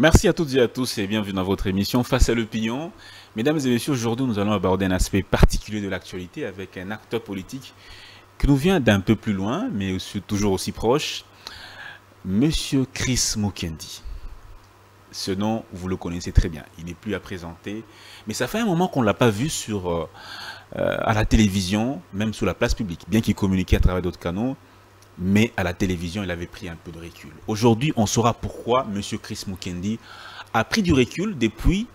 Merci à toutes et à tous et bienvenue dans votre émission Face à l'opinion. Mesdames et messieurs, aujourd'hui nous allons aborder un aspect particulier de l'actualité avec un acteur politique qui nous vient d'un peu plus loin, mais aussi, toujours aussi proche, Monsieur Chris Mukendi. Ce nom, vous le connaissez très bien. Il n'est plus à présenter, mais ça fait un moment qu'on ne l'a pas vu sur, euh, euh, à la télévision, même sous la place publique, bien qu'il communiquait à travers d'autres canaux mais à la télévision, il avait pris un peu de recul. Aujourd'hui, on saura pourquoi M. Chris Mukendi a pris du recul depuis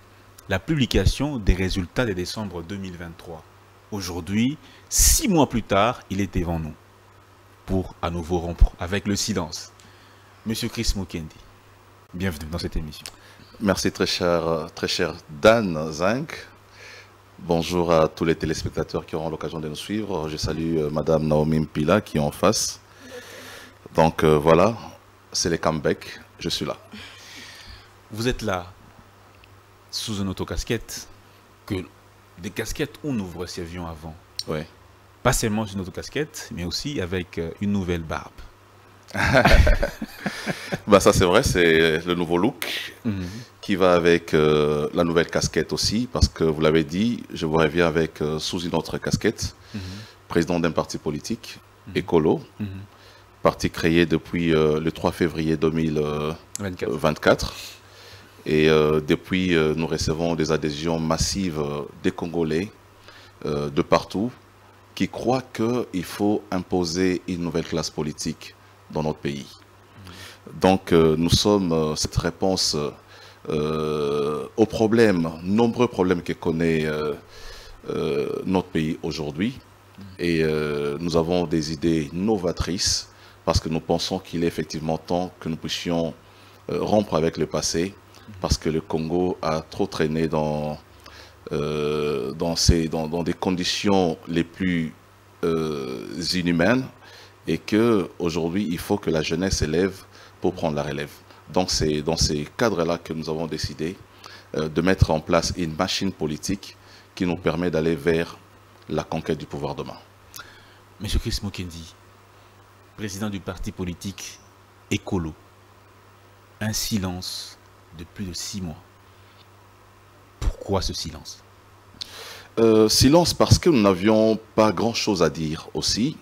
la publication des résultats de décembre 2023. Aujourd'hui, six mois plus tard, il est devant nous pour à nouveau rompre avec le silence. M. Chris Mukendi, bienvenue dans cette émission. Merci très cher, très cher Dan Zinc. Bonjour à tous les téléspectateurs qui auront l'occasion de nous suivre. Je salue euh, Madame Naomi Mpila qui est en face. Donc euh, voilà, c'est les comeback, je suis là. Vous êtes là sous une autocasquette que des casquettes où nous vous recevions avant. Oui. Pas seulement une autocasquette, mais aussi avec euh, une nouvelle barbe. bah ça c'est vrai, c'est le nouveau look Mhm. qui va avec euh, la nouvelle casquette aussi, parce que vous l'avez dit, je vous reviens avec euh, sous une autre casquette, Mhm. président d'un parti politique, écolo, Mhm. parti créé depuis euh, le 3 février 2024. 24. Et depuis, nous recevons des adhésions massives des Congolais de partout qui croient qu'il faut imposer une nouvelle classe politique dans notre pays. Donc, euh, nous sommes euh, cette réponse euh, aux problèmes, nombreux problèmes que connaît notre pays aujourd'hui. Et nous avons des idées novatrices parce que nous pensons qu'il est effectivement temps que nous puissions rompre avec le passé parce que le Congo a trop traîné dans, dans, ces, dans, des conditions les plus inhumaines et que aujourd'hui il faut que la jeunesse élève pour prendre la relève. Donc c'est dans ces cadres-là que nous avons décidé euh, de mettre en place une machine politique qui nous permet d'aller vers la conquête du pouvoir demain. Monsieur Chris Mukendi, président du parti politique Écolo, un silence de plus de six mois. Pourquoi ce silence? Euh, silence parce que nous n'avions pas grand-chose à dire aussi.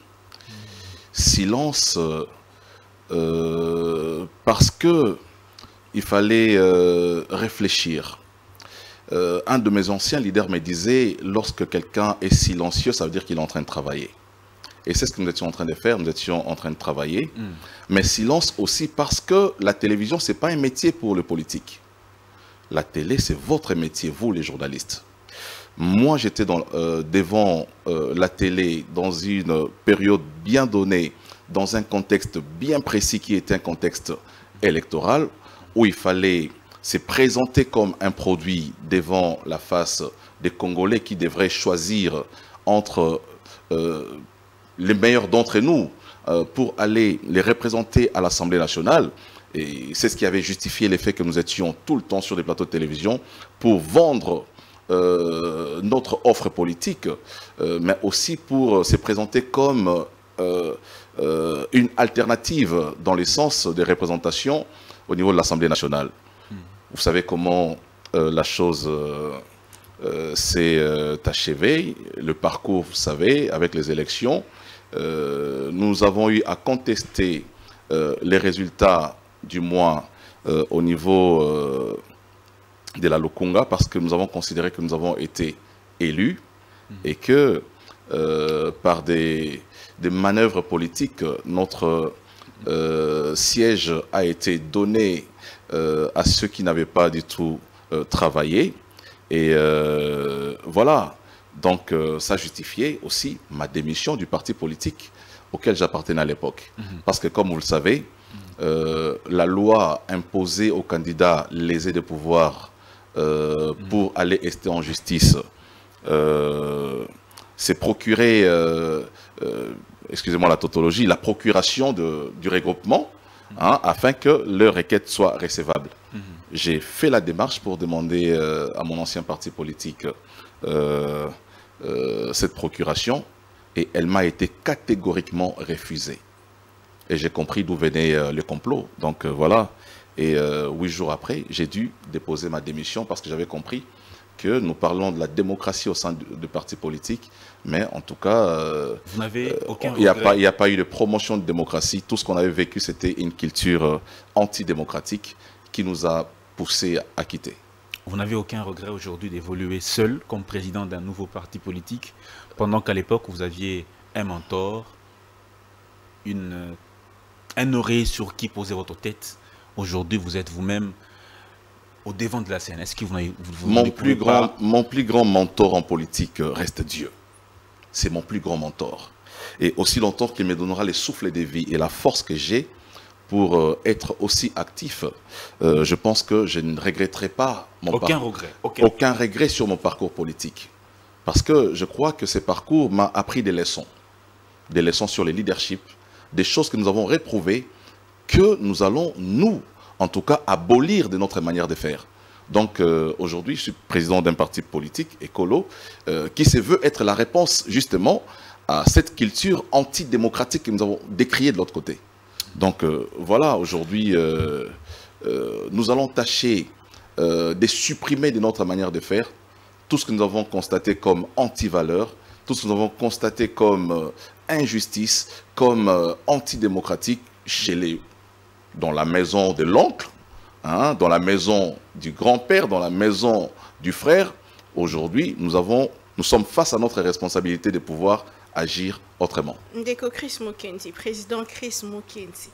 Silence euh, euh, parce que il fallait euh, réfléchir. Euh, un de mes anciens leaders me disait, lorsque quelqu'un est silencieux, ça veut dire qu'il est en train de travailler. Et c'est ce que nous étions en train de faire, nous étions en train de travailler. Mais silence aussi parce que la télévision, ce n'est pas un métier pour le politique. La télé, c'est votre métier, vous les journalistes. Moi, j'étais euh, devant euh, la télé dans une période bien donnée, dans un contexte bien précis qui était un contexte électoral, où il fallait se présenter comme un produit devant la face des Congolais qui devraient choisir entre euh, les meilleurs d'entre nous pour aller les représenter à l'Assemblée nationale. Et c'est ce qui avait justifié le fait que nous étions tout le temps sur des plateaux de télévision pour vendre notre offre politique, euh, mais aussi pour euh, se présenter comme euh, euh, une alternative dans le sens des représentations au niveau de l'Assemblée nationale. Vous savez comment euh, la chose euh, euh, s'est euh, achevée, le parcours, vous savez, avec les élections. Euh, nous avons eu à contester euh, les résultats du mois euh, au niveau euh, de la Lukunga parce que nous avons considéré que nous avons été élus et que euh, par des, des manœuvres politiques, notre euh, siège a été donné euh, à ceux qui n'avaient pas du tout travaillé. Et voilà, donc ça justifiait aussi ma démission du parti politique auquel j'appartenais à l'époque. Parce que comme vous le savez, euh, la loi imposait aux candidats lésés de pouvoir euh, pour aller rester en justice euh, s'est procuré, euh, excusez-moi la tautologie, la procuration de- du regroupement hein, afin que leur requête soit recevable. j'ai fait la démarche pour demander à mon ancien parti politique cette procuration et elle m'a été catégoriquement refusée. Et j'ai compris d'où venait le complot. Donc voilà. Et euh, huit jours après, j'ai dû déposer ma démission parce que j'avais compris que nous parlons de la démocratie au sein du, du parti politique, mais en tout cas, euh, Vous n'avez aucun il n'y a, pas- a eu de promotion de démocratie. Tout ce qu'on avait vécu, c'était une culture euh, antidémocratique qui nous a poussé à quitter. Vous n'avez aucun regret aujourd'hui d'évoluer seul comme président d'un nouveau parti politique, pendant qu'à l'époque vous aviez un mentor, une, euh, un oreiller sur qui poser votre tête? Aujourd'hui, vous êtes vous-même au devant de la scène. Est-ce que vous vous, Mon plus, pas- grand, mon plus grand mentor en politique euh, reste Dieu. C'est mon plus grand mentor. Et aussi longtemps qu'il me donnera les souffles de vie et la force que j'ai pour euh, être aussi actif, euh, je pense que je ne regretterai pas mon Aucun parcours. regret. Aucun. aucun regret sur mon parcours politique. Parce que je crois que ce parcours m'a appris des leçons. Des leçons sur le leadership, des choses que nous avons réprouvées, que nous allons, nous, en tout cas, abolir de notre manière de faire. Donc euh, aujourd'hui, je suis président d'un parti politique, écolo, euh, qui se veut être la réponse justement à cette culture antidémocratique que nous avons décriée de l'autre côté. Donc euh, voilà, aujourd'hui, nous allons tâcher de supprimer de notre manière de faire tout ce que nous avons constaté comme anti-valeur, tout ce que nous avons constaté comme injustice, comme antidémocratique chez les, dans la maison de l'oncle, hein, dans la maison du grand-père, dans la maison du frère. Aujourd'hui, nous, nous sommes face à notre responsabilité de pouvoir agir autrement. ndeko chris mokenzi président chris mokenzi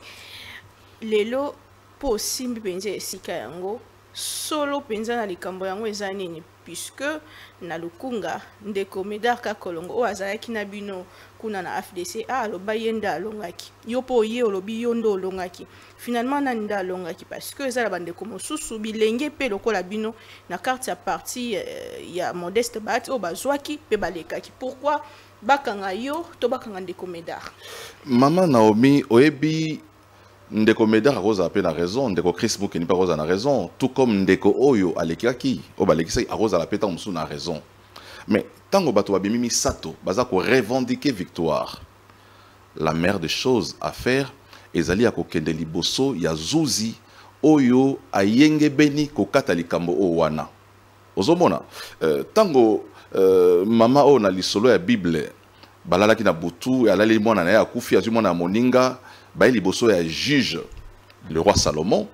lelo mpo osimbi mpenza esika yango solo mpenza na likambo yango eza nini? Puisque na lukunga ndeko medar kakolongo oyo azalaki na bino kuna na fdc a aloba ye nde alongaki. Yo mpo oye olobi yo nde olongaki. Finalement nani nde alongaki? Parce que eza na bandeko mosusu bilenge bino na karte ya parti euh, ya modeste bat oyo bazwaki mpe balekaki. Pourquoi? Bakanga yo to bakanga ndeko medar Mama Naomi, oyebi ndeko Medar akozala mpe na raison, ndeko Chris Mukeni mpe akozala na raison, tout comme ndeko oyo alekaki, oyo balekisaki akozala mpe ntango mosusu na raison. Mais ntango bato babimi misato baza korevendique victoire, la meilleure des choses à faire ezali ya kokende liboso ya zuzi oyo ayengebeni kokata likambo oyo wana. Ozomona euh, ntango euh, mama na lisolo ya bible balalaki na butu alali mwana na ye akufi azwi mwana moninga baye liboso ya juge le roi salomon.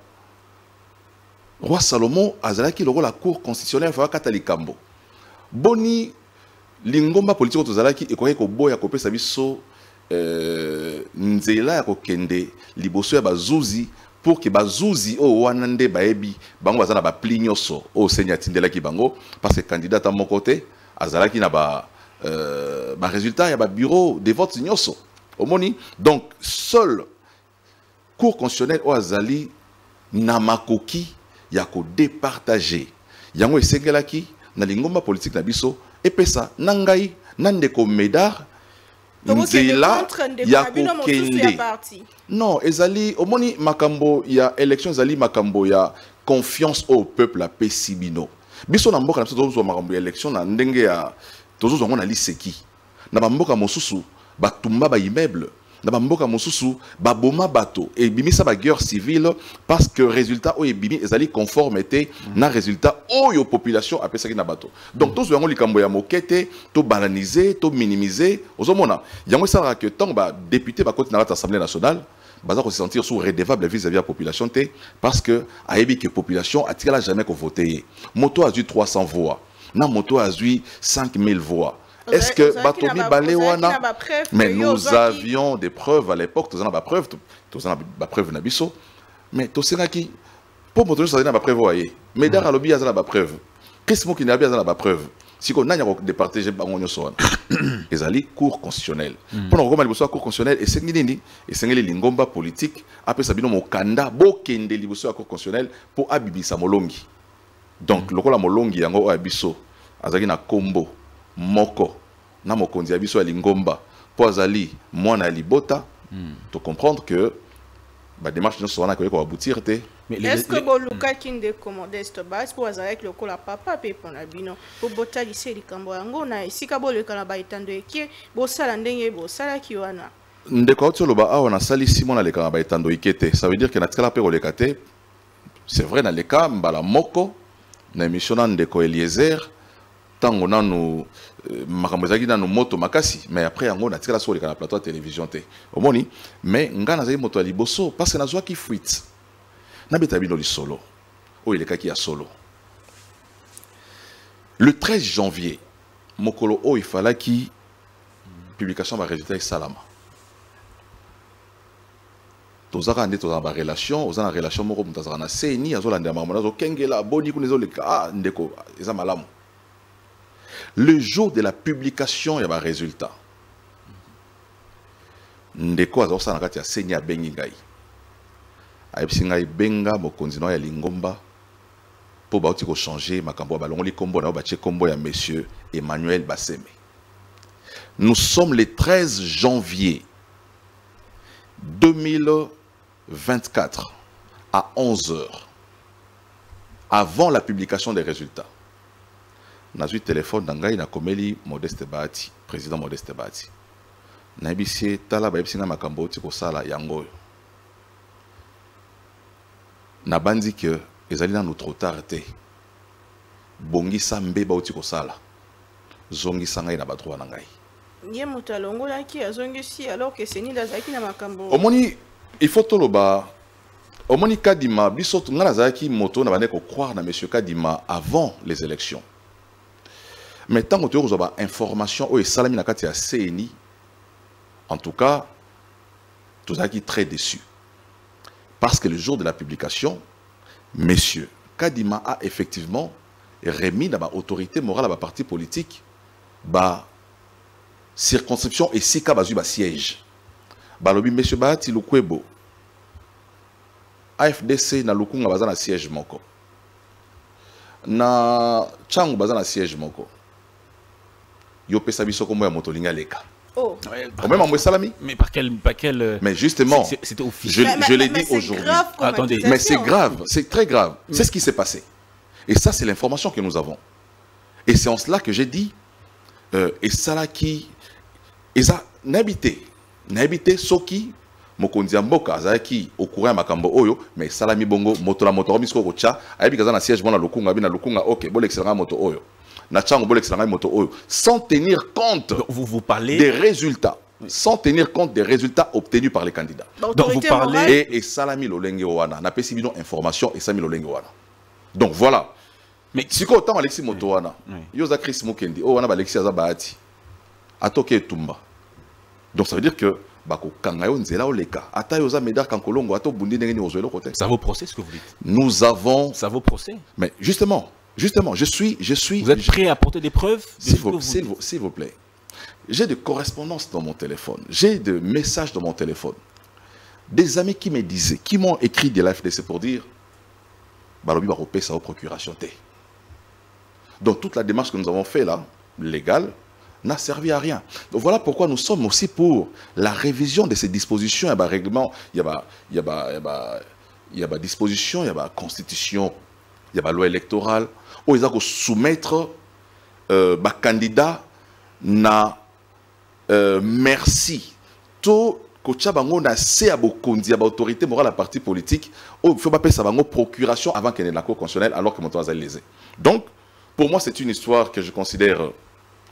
Roi salomon azalaki lokola cour constitutionnelle fa akata likambo. Boni lingomba politike oyo tozalaki ekoki koboya kopesa biso euh, nzela ya kokende liboso ya bazuzi pour ke bazuzi oyo wana nde bayebi bango baza na bapli nyonso oyo seni atindelaki bango parce que candidat moko te azalaki na ba euh, baresultat ya babureau de vote nyonso. Omoni? Donc seul cour constitutionnelle oyo azali na makoki ya kodepartage yango esengelaki na lingomba politike na biso epesa na ngai na ndeko medar tokokende nzela ya ya kokende. non ezali omoni makambo ya élection ezali makambo ya confiance au peuple apesi bino. Biso na mboka na biso tozozwa makambo ya élection na ndenge ya tozozwa yango na liseki. Na bamboka mosusu batumba baimmeuble na bamboka mosusu baboma bato ebimisa baguerre civile parce que résultat oyo ebimi ezali conforme te na résultat oyo population apesaki na bato. Donc tozwa yango likambo ya moke te tobananize tominimize. Ozomona yango esalaka ke ntango badepute bakoti na kati assemblée nationale baza se sentir sous redevable vis-à-vis ya population te parce que ayebi ke population atikala jamais kovote ye. Moto azwi 300 voix. Na moto azwi 5000 voix est-ce que Ozalaki bato na ba- mibale ozalaki wana na bapreuve mais nous avions des preuves à l'époque toza na bapreuve to- toza na bapreuve na biso mais tosengaki mpo moto nyonso azali na bapreuve oyo aye medar alobi aza na bapreuve chris mokini abi aza na bapreuve sikoyo nani akodepartage bango nyonso wana ezali cour constitutionnelle. Mpona kokoma liboso ya cour constitutionnelle? Esengi nini esengeli lingomba politique apesa bino mokanda bokende liboso ya cour constitutionnelle mpo abibisa molongi. Donc lokola molongi yango oyo ya biso azalaki na kombo moko. Na mokonzi ya biso ya lingomba mpo azali mwana ya libota. Tocomprendre que badémarche nyonso wana akoki koaboutir te. Mais les- est ce que les- bolukaki ndeko modeste basi mpo azalaki lokola papa mpe mpo na bino po botalisa likambo yango na esika boleka na baetando eke bosala ndenge bosalaki wana? Ndeko auti oloba awa nasali simo naleka na baetando ike te. Ça veut dire ke natikala mpe koleka te. C'est vrai naleka mbala moko na émission na ndeko eliezer ntango nanu euh, makambo ezalaki moto mais après yango natikala so télévision te. Omoni mais ngai nazali moto ya parce que nazwaki fuite nabeta bino lisolo oyo elekaki ya solo. Le 13 janvier mokolo oyo efalaki publication ya barésultat esalama. Tozalaka nde tozala na relation na seni azolandela ah ndeko le jour de la publication ya barésultat ndeko aza kosala na kati ya seni abengi ngai. Ayebisi ngai benga mokonzi ya lingomba mpo bauti kochange makambo oyo balongoli nkombo na oyo batie nkombo ya monsieur emmanuel baseme. Nous sommes le 13 janvier 2024 à 11h, avant la publication des résultats, nazwi téléphone na ngai nakomeli modeste bahati président modeste bahati nayebisi ye tala bayebisi ngai makambo oti kosala yango. Oyo nabandi ke ezali nanu trop tard te. Bongisa mbe bauti kosala. Zongisa ngai na badroit na ngai ye moto alongolaki azongisi alors ke senil azalaki na makambo. Omoni il faut toloba omoni kadima biso ngai nazalaki moto na bande kocroire na monsieur kadima avant les élections mais ntango toyei kozwa bainformation oyo esalami na kati ya cni en tout cas tozalaki très déçus parce que le jour de la publication monsieur kadima a effectivement remis na baautorité morale ya baparti politique. Ba circonscription esika bazwi basiège balobi monsieur bahati lukwebo. Afdc na lukunga baza na siège moko. Na siège moko yo pesa biso kombo ya moto olingi aleka. Oh. Ouais, par- omeme mambo esalami Mais par quel, par quel euh, mais justement C'était je, officiel. Je mais- l'ai dit aujourd'hui. grave comme Attendez. mais c'est grave c'est très grave. C'est ce qui s'est passé. Et ça c'est l'information que nous avons. Et c'est en cela que j'ai dit euh, esalaki eza nayebi te nayebi te soki mokonzi mboka azalaki au courant makambo oyo mais esalami bongo moto na moto akomi sikoyo kotya ayebi kaza na siège mona lokunga abi na lokunga ok bolekisela ngai moto oyo na oyo sans tenir compte Donc, vous vous parlez. des résultats. Sans tenir compte des résultats obtenus par les candidats. Baautorité Donc, vous parlez- et esalami lolenge wana napesi bino information esalami lolenge wana donc voilà. Mais sikoyo ntango alexi moto wana Oui. yo oza chris mokendi oyo wana balexi aza bahati atoki etumba. Donc ça veut dire que ça vaut procès ce que vous dites. nous avons Ça vaut procès. mais justement justement je suis je suis Vous êtes je- prêt à apporter des preuves de s'il vous, plaît. J'ai des correspondances dans mon téléphone. J'ai des messages dans mon téléphone. Des amis qui me disaient qui m'ont écrit de la FDC pour dire balobi bakopesa au procuration te donc toute la démarche que nous avons fait là légale n'a servi à rien. Donc voilà pourquoi nous sommes aussi pour la révision de ces dispositions. Il y a règlement il y a il y a il y a il y a disposition il y a constitution il y a loi électorale où ils ont soumettre euh, bacandidat na euh, merci. To kotia bango na se ya bokonzi ya baautorité morale ya parti politique oyo faut bapesa bango procuration avant kende na cour constitutionnelle alors que moto azali lésé. Donc pour moi c'est une histoire que je considère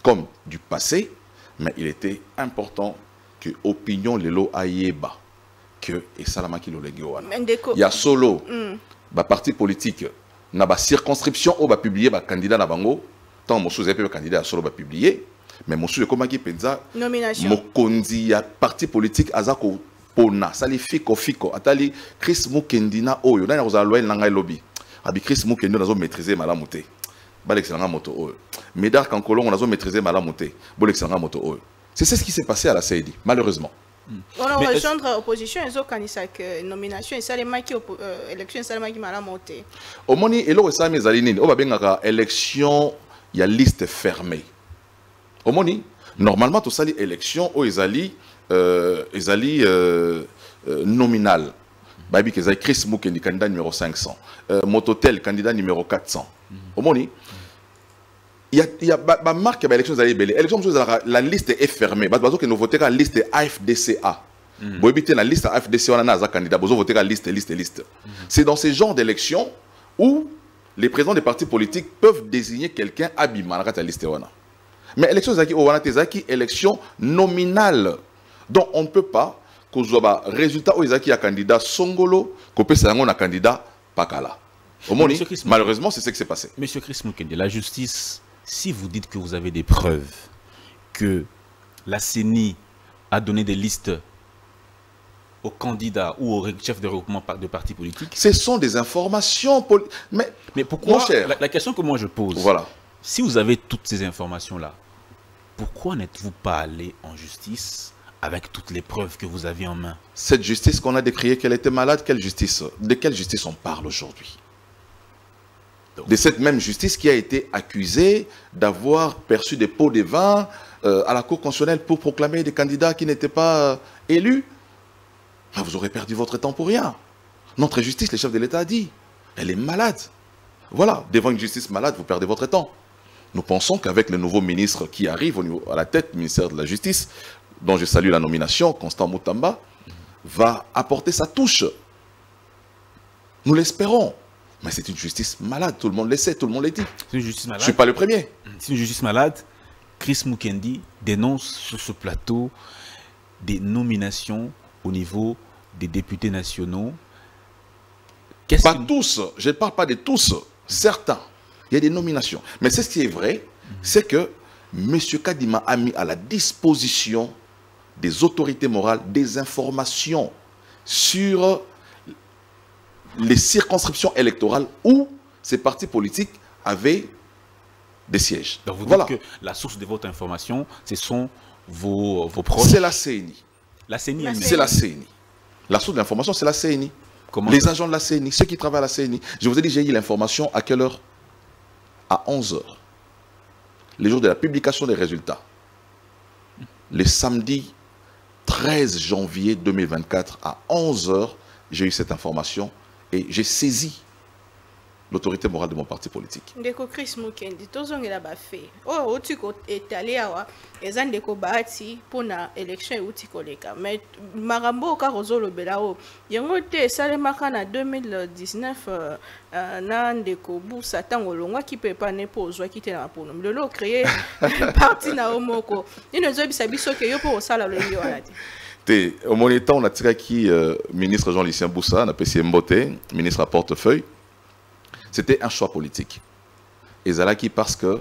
comme du passé mais il était important que opinion lelo ayeba que esalamaki lolenge wana. Ya solo baparti politique na bacirconscription oyo bapublie bacandidat na bango ntango mosusu ezali mpe bacandidat ya solo bapublie mais mosusu ekomaki mpenza nomination. mokonzi ya parti politique aza kopona asali fiko fiko. Atali chris mukendi na oyo nani akozala loyele na ngai abi chris mukendi oyo nazomaîtrise malamu te. Balekisela nga moto oyo. Médard kankolongo nazomaîtrise malamu te. Bolekisela nga moto oyo. C'est c'est ce qui s'est passé à la CEDI malheureusement rejoindre opposition ezokanisa ke nomination esalemaki euh, élection esalemaki malamu te omoni eloko esalami ezali nini oyo babengaka élection ya liste fermée. Omoni normalement tosali élection oyo ezali ezali euh, euh, nominal. Bayebi ke ezali chris mukendi candidat numéro 500 euh, mototel candidat numéro 400 omoni il y a, il y a ba, ba marque ba élection ezali ebele élection ezalaka la liste est fermée. Bato bazokende vote kaka liste afdca boyebi te na liste afdc wana na aza candidat. Bozovote kaka liste liste liste. C'est dans ces genres d'élections où les présidents des partis politiques peuvent désigner quelqu'un kati ya liste wana mais élection wana te ezalaki élection nominale. Donc on ne peut pas kozwa barésultat oyo ezalaki ya candidat songolo kopesa yango na candidat pakala. Chris malheureusement c'est ce qui s'est passé. Monsieur Chris Mukende, la justice, si vous dites que vous avez des preuves que la CENI a donné des listes aux candidats ou aux chefs de regroupement de partis politiques, ce sont des informations mais mais pourquoi Mon cher. la, la question que moi je pose, voilà si vous avez toutes ces informations-là, pourquoi n'êtes-vous pas allé en justice avec toutes les preuves que vous aviez en main? Cette justice qu'on a décriée qu'elle était malade quelle justice de quelle justice on parle aujourd'hui? De cette même justice qui a été accusée d'avoir perçu des pots de vin euh, à la Cour constitutionnelle pour proclamer des candidats qui n'étaient pas euh, élus. Ah, vous aurez perdu votre temps pour rien. Notre justice, le chef de l'État a dit, elle est malade. Voilà, devant une justice malade, vous perdez votre temps. Nous pensons qu'avec le nouveau ministre qui arrive au niveau, à la tête du ministère de la Justice, dont je salue la nomination, Constant Moutamba, va apporter sa touche. Nous l'espérons. Mais c'est une justice malade, tout le monde le sait, tout le monde le dit. C'est une justice Je ne malade. suis pas le premier. C'est une justice malade. Chris Mukendi dénonce sur ce plateau des nominations au niveau des députés nationaux. Qu'est-ce Pas que- tous, je ne parle pas de tous, certains. Il y a des nominations. Mais c'est ce qui est vrai, c'est que M. Kadima a mis à la disposition des autorités morales des informations sur les circonscriptions électorales où ces partis politiques avaient des sièges. Donc vous voilà. dites que la source de votre information, ce sont vos, vos proches. C'est la CNI. La elle-même. C'est la CNI. La source de l'information, c'est la CNI. Comment les agents de la CNI, ceux qui travaillent à la CNI. Je vous ai dit, j'ai eu l'information à quelle heure? À 11h. Les jours de la publication des résultats. Le samedi 13 janvier 2024 à 11h, j'ai eu cette information et j'ai saisi l'autorité morale de mon parti politique. ndeko chris mukendi tozongela bafe oyo outi koetale awa eza ndeko bahati mpona élection euti koleka. Mais makambo oyo kaka ozolobela oyo yango te esalemaka na 2019 na ndeko busa ntango olongwaki mpe epane mpo ozwaki te na mapono lelo ocreye parti na yo moko. Nini ezobisa biso ke yo mpo osala loyingi wana te te omoni ntango natikaki euh, ministre jean lucien boussa napesi ye mbote ministre à portefeuille. C'était un choix politique. Ezalaki parce que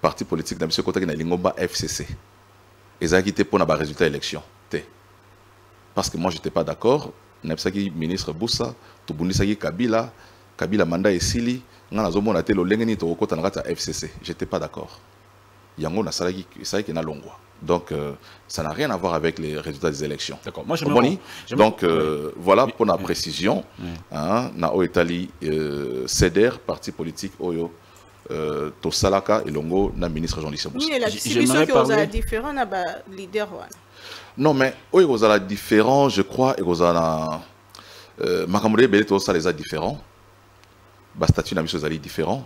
parti politique na biso ekotaki na lingomba fcc ezalaki te mpona barésultat élection. Te. Parce que moi j'étais pas d'accord. Nayebisaki ministre boussa tobundisaki kabila kabila manda esili ngai nazomona te lolenge nini tokokɔta na kati ya fcc j'étais pas d'accord yango nasalaki esalaki nalongwa donc euh, ça n'a rien à voir avec les résultats des élections. D'accord. Moi, j'aimerais- donc euh, voilà Oui. pour la précision hein, na oyo etali euh, ceder parti politique oyo euh, tosalaka elongo na ministre jean J- biso j'aimerais ke ozala parler- différent na balider wana non mais oyo ekozala différent je crois ekozala na euh, makambo na ebele tosala eza différent bastatut na biso ezali différent.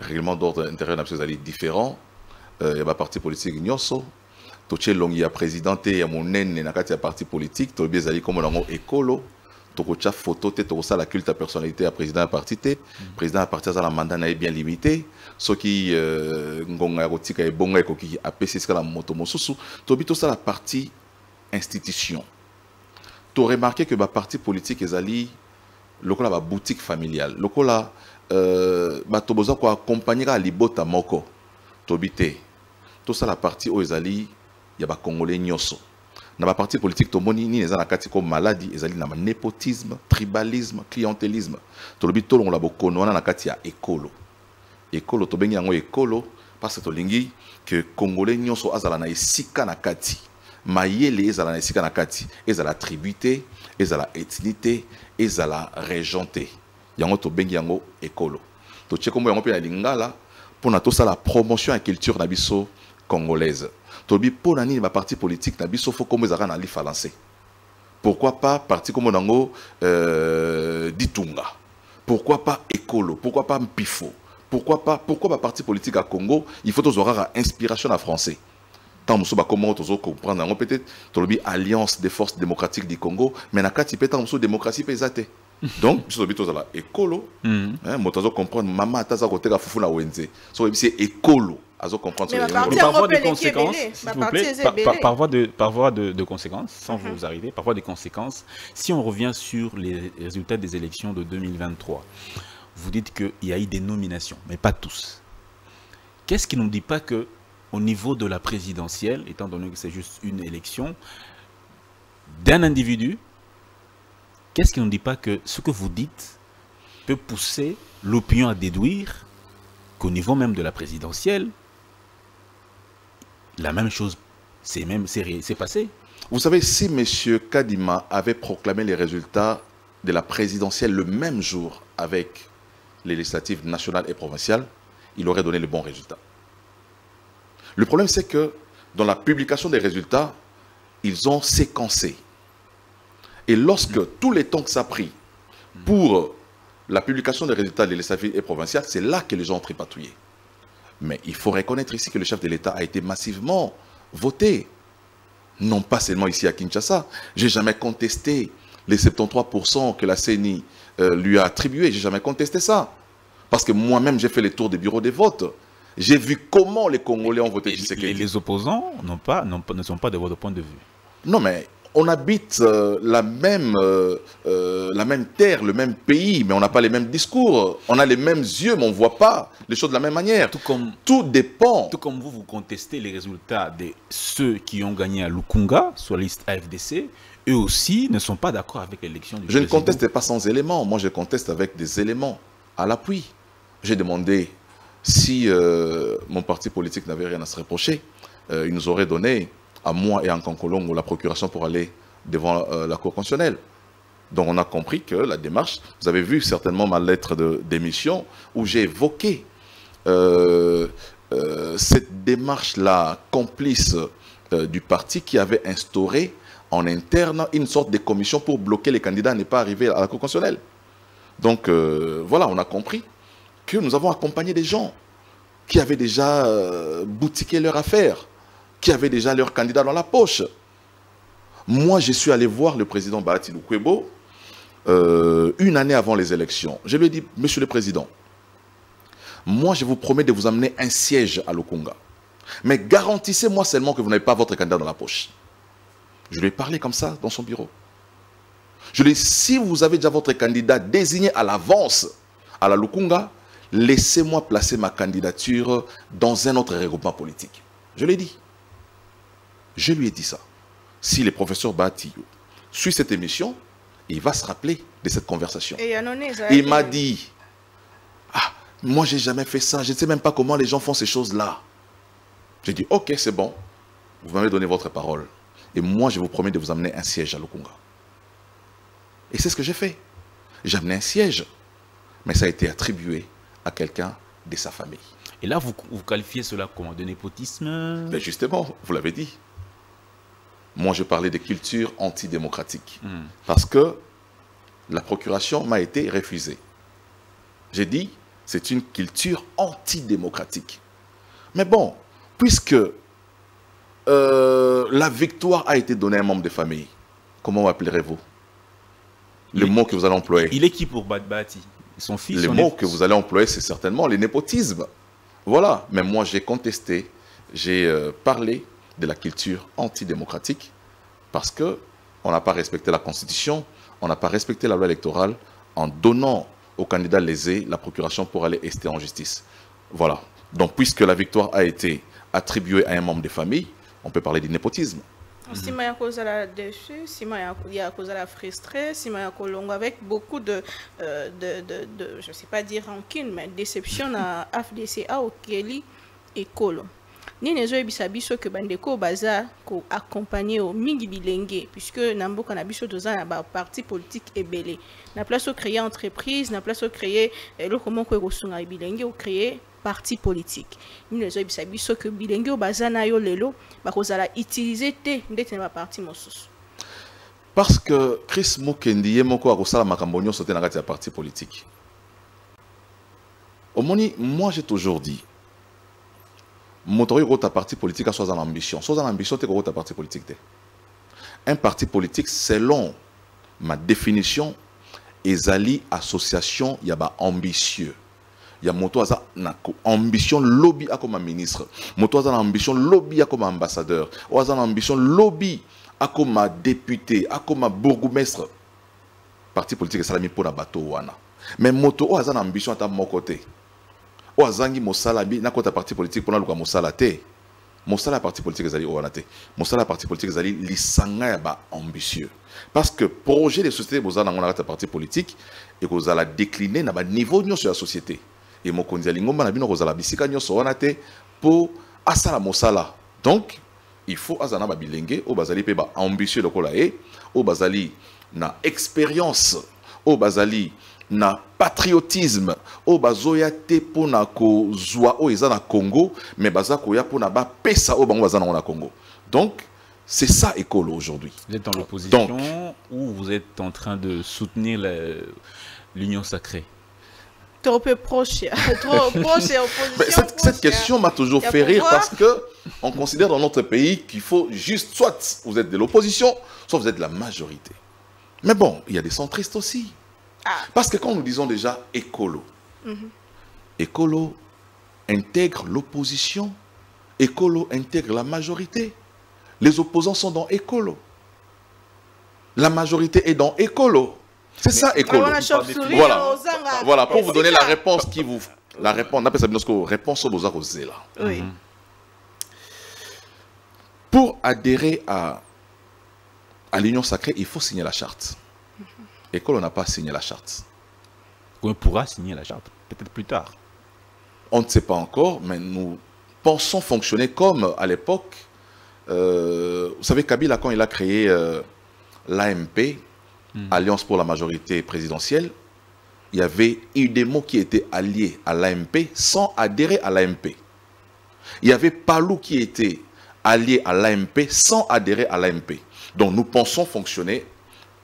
Règlement d'ordre intérieur na biso ezali différent ya baparti politique nyonso totie elongi ya président te ya monene na kati ya parti politique. Tolobi ezali kombo nango ekolo tokotya photo te tokosala culte ya personnalité ya président ya parti te président ya parti aza na mandat na ye bien limité. Soki euh, ngonga ya kotika ebonga ekoki apesi esika na moto mosusu. Tobi tosala parti institution. Toremarke ke baparti politique ezali lokola baboutique familiale. Lokola euh, bato boza koaccompagne kaka libota moko. Tobi te tosala parti oyo ezali ya bakongolais nyonso. Na baparti politique tomoni nini eza na kati ko maladi ezali na népotisme tribalisme clientélisme. Tolobi tolongola bokono wana na kati ya ekolo ekolo tobengi yango ekolo parce tolingi ke congolais nyonso azala na esika na kati. Mayele ezala na esika na kati. Ezala tribu ezala ethnie te ezala région te yango tobengi yango ekolo totie kombo yango mpe na lingala mpona tosala promotion ya culture na biso congolaise. Tolobi mpo na nini baparti politique na biso fo kombo ezalaka na lifa lancé pourquoi pas parti comme Onango euh, Ditunga? Pourquoi pas Ekolo? Pourquoi pas Mpifo? Pourquoi pas pourquoi pas parti politique à Congo Il faut toujours avoir inspiration à français? Tant que comment toujours comprendre? Peut-être tolobi alliance des forces démocratiques du Congo mais na kati peut tant démocratie pesate. Donc biso tolobi tozala ekolo hein moto azo comprendre. Mama ataza koteka fufu na wenze. So c'est ekolo par voie de est par, voie de, par voie de, sans vous arriver, par voie de conséquences, si on revient sur les résultats des élections de 2023, vous dites qu'il y a eu des nominations, mais pas tous. Qu'est-ce qui ne nous dit pas que au niveau de la présidentielle, étant donné que c'est juste une élection d'un individu, qu'est-ce qui ne nous dit pas que ce que vous dites peut pousser l'opinion à déduire qu'au niveau même de la présidentielle, la même chose c'est même c'est passé. Vous savez, si M. Kadima avait proclamé les résultats de la présidentielle le même jour avec les législatives nationales et provinciales, il aurait donné le bon résultat. Le problème, c'est que dans la publication des résultats, ils ont séquencé. Et lorsque tous les temps que ça a pris pour la publication des résultats des législatives et provinciales, c'est là que les gens ont tripatouillé. Mais il faut reconnaître ici que le chef de l'État a été massivement voté non pas seulement ici à Kinshasa. J'ai jamais contesté les 73% que la CENI euh, lui a attribués. J'ai jamais contesté ça. Parce que moi-même, j'ai fait les tours des bureaux de vote. J'ai vu comment les Congolais ont voté Et les, les opposants pas- ne sont pas de votre point de vue. Non, mais on habite euh, la, même, euh, euh, la même terre, le même pays, mais on n'a pas les mêmes discours. On a les mêmes yeux, mais on ne voit pas les choses de la même manière. Tout comme, Tout dépend. tout comme vous, vous contestez les résultats de ceux qui ont gagné à Lukunga sur la liste AFDC, eux aussi ne sont pas d'accord avec l'élection du Je ne conteste pas sans éléments. Moi, je conteste avec des éléments à l'appui. J'ai demandé si mon parti politique n'avait rien à se reprocher. il nous aurait donné, à moi et à Nkankolongo, la procuration pour aller devant euh, la Cour constitutionnelle. Donc, on a compris que la démarche, vous avez vu certainement ma lettre de démission où j'ai évoqué euh, euh, cette démarche-là complice du parti qui avait instauré en interne une sorte de commission pour bloquer les candidats à ne pas arriver à la Cour constitutionnelle. Donc voilà, on a compris que nous avons accompagné des gens qui avaient déjà boutiqué leur affaire, qui avaient déjà leur candidat dans la poche. Moi, je suis allé voir le président Bahati Lukwebo euh, une année avant les élections. Je lui ai dit, Monsieur le Président, moi, je vous promets de vous amener un siège à Lukunga. Mais garantissez-moi seulement que vous n'avez pas votre candidat dans la poche. Je lui ai parlé comme ça dans son bureau. Je lui ai dit, si vous avez déjà votre candidat désigné à l'avance à la Lukunga, laissez-moi placer ma candidature dans un autre regroupement politique. Je l'ai dit. Je lui ai dit ça. Si le professeur Bahati suit cette émission, il va se rappeler de cette conversation. Et Il m'a dit, ah, moi j'ai jamais fait ça, je ne sais même pas comment les gens font ces choses-là. J'ai dit, ok, c'est bon, vous m'avez donné votre parole. Et moi, je vous promets de vous amener un siège à Lukunga. Et c'est ce que j'ai fait. J'ai amené un siège, mais ça a été attribué à quelqu'un de sa famille. Et là, vous, vous qualifiez cela comment De népotisme Mais justement, vous l'avez dit. Moi, je parlais de culture antidémocratique. Hmm. Parce que la procuration m'a été refusée. J'ai dit, c'est une culture antidémocratique. Mais bon, puisque euh, la victoire a été donnée à un membre de famille, comment m'appellerez-vous? Le Il- mot que vous allez employer. Il est qui pour Badbati Son fils mots é- que vous allez employer, c'est certainement les népotismes. Voilà. Mais moi, j'ai contesté, j'ai euh, parlé de la culture antidémocratique parce que on n'a pas respecté la Constitution, on n'a pas respecté la loi électorale en donnant aux candidats lésés la procuration pour aller rester en justice. Voilà. Donc, puisque la victoire a été attribuée à un membre de famille, on peut parler du népotisme. nsima ya kozala déçu nsima ya, ya kozala frustré nsima ya kolongwa avec beaucoup de, euh, de, de, je sais pas dire rancune mais déception na afdc aokeli ekolo nini ezoyebisa biso ke bandeko baza koaccompagne o mingi bilenge puisque na mboka na biso toza na baparti politique ebele. Na place ocréer entreprise na place ocréer eloko moko ekosunga bilenge ocréer parti politique. Nini ezoyebisa biso ke bilenge oyo baza na yo lelo bakozala utilize te ndeti na baparti mosusu. Parce que chris mokendi ye moko akosala makambo nyonso te na kati ya parti politique. Omoni moi j'ai toujours dit moto oyo kokota parti politique aso aza ambition so aza na ambition te kokota parti politique un parti politique selon ma définition ezali association ya baambitieux ya moto aza ambition lobi akoma ministre. Moto aza na ambition lobi akoma ambassadeur. Oyo aza na ambition lobi akoma député akoma bourgmestre. Parti politique esalami mpo na bato wana. Mais moto oyo aza na ambition ata moko te oyo azangi mosala bi nakota parti politique mpona luka mosala te. Mosala parti politique ezali oyo wana te. Mosala parti politique ezali lisanga ya baambitieux parce que projet de société boza nango na kati ya parti politique ekozala décline na baniveau nyonso ya société. E mokonzi ya lingomba na bino kozala bisika nyonso wana te mpo asala mosala. Donc il faut azala na babilenge oyo bazali mpe baambitieux lokola ye oyo bazali na expérience oyo bazali na patriotisme. Oyo bazoya te mpona kozwa oyo eza na congo mais baza koya mpona bapesa oyo bango baza nango na congo. Donc c'est ça ekolo aujourd'hui. Vous êtes dans l'opposition ou vous êtes en train de soutenir la- l'union sacrée? Trop peu proche. Trop proche Mais opposition cette, cette proche ya- question m'a toujours fait rire parce que on considère dans notre pays qu'il faut juste soit vous êtes de l'opposition, soit vous êtes de la majorité. Mais bon, il y a des centristes aussi. Ah. Parce que quand nous disons déjà écolo, écolo intègre l'opposition, écolo intègre la majorité. Les opposants sont dans écolo. La majorité est dans écolo. C'est ça écolo. Voilà. Voilà, pour vous donner la réponse qui vous. La réponse, on appelle ça bien réponse au beaux là. Oui. Pour adhérer à, à l'union sacrée, il faut signer la charte. École n'a pas signé la charte. On pourra signer la charte, peut-être plus tard. On ne sait pas encore, mais nous pensons fonctionner comme à l'époque. euh, vous savez, Kabila, quand il a créé euh, l'AMP, Alliance pour la majorité présidentielle, il y avait UDEMO qui était allié à l'AMP sans adhérer à l'AMP. Il y avait Palou qui était allié à l'AMP sans adhérer à l'AMP. Donc nous pensons fonctionner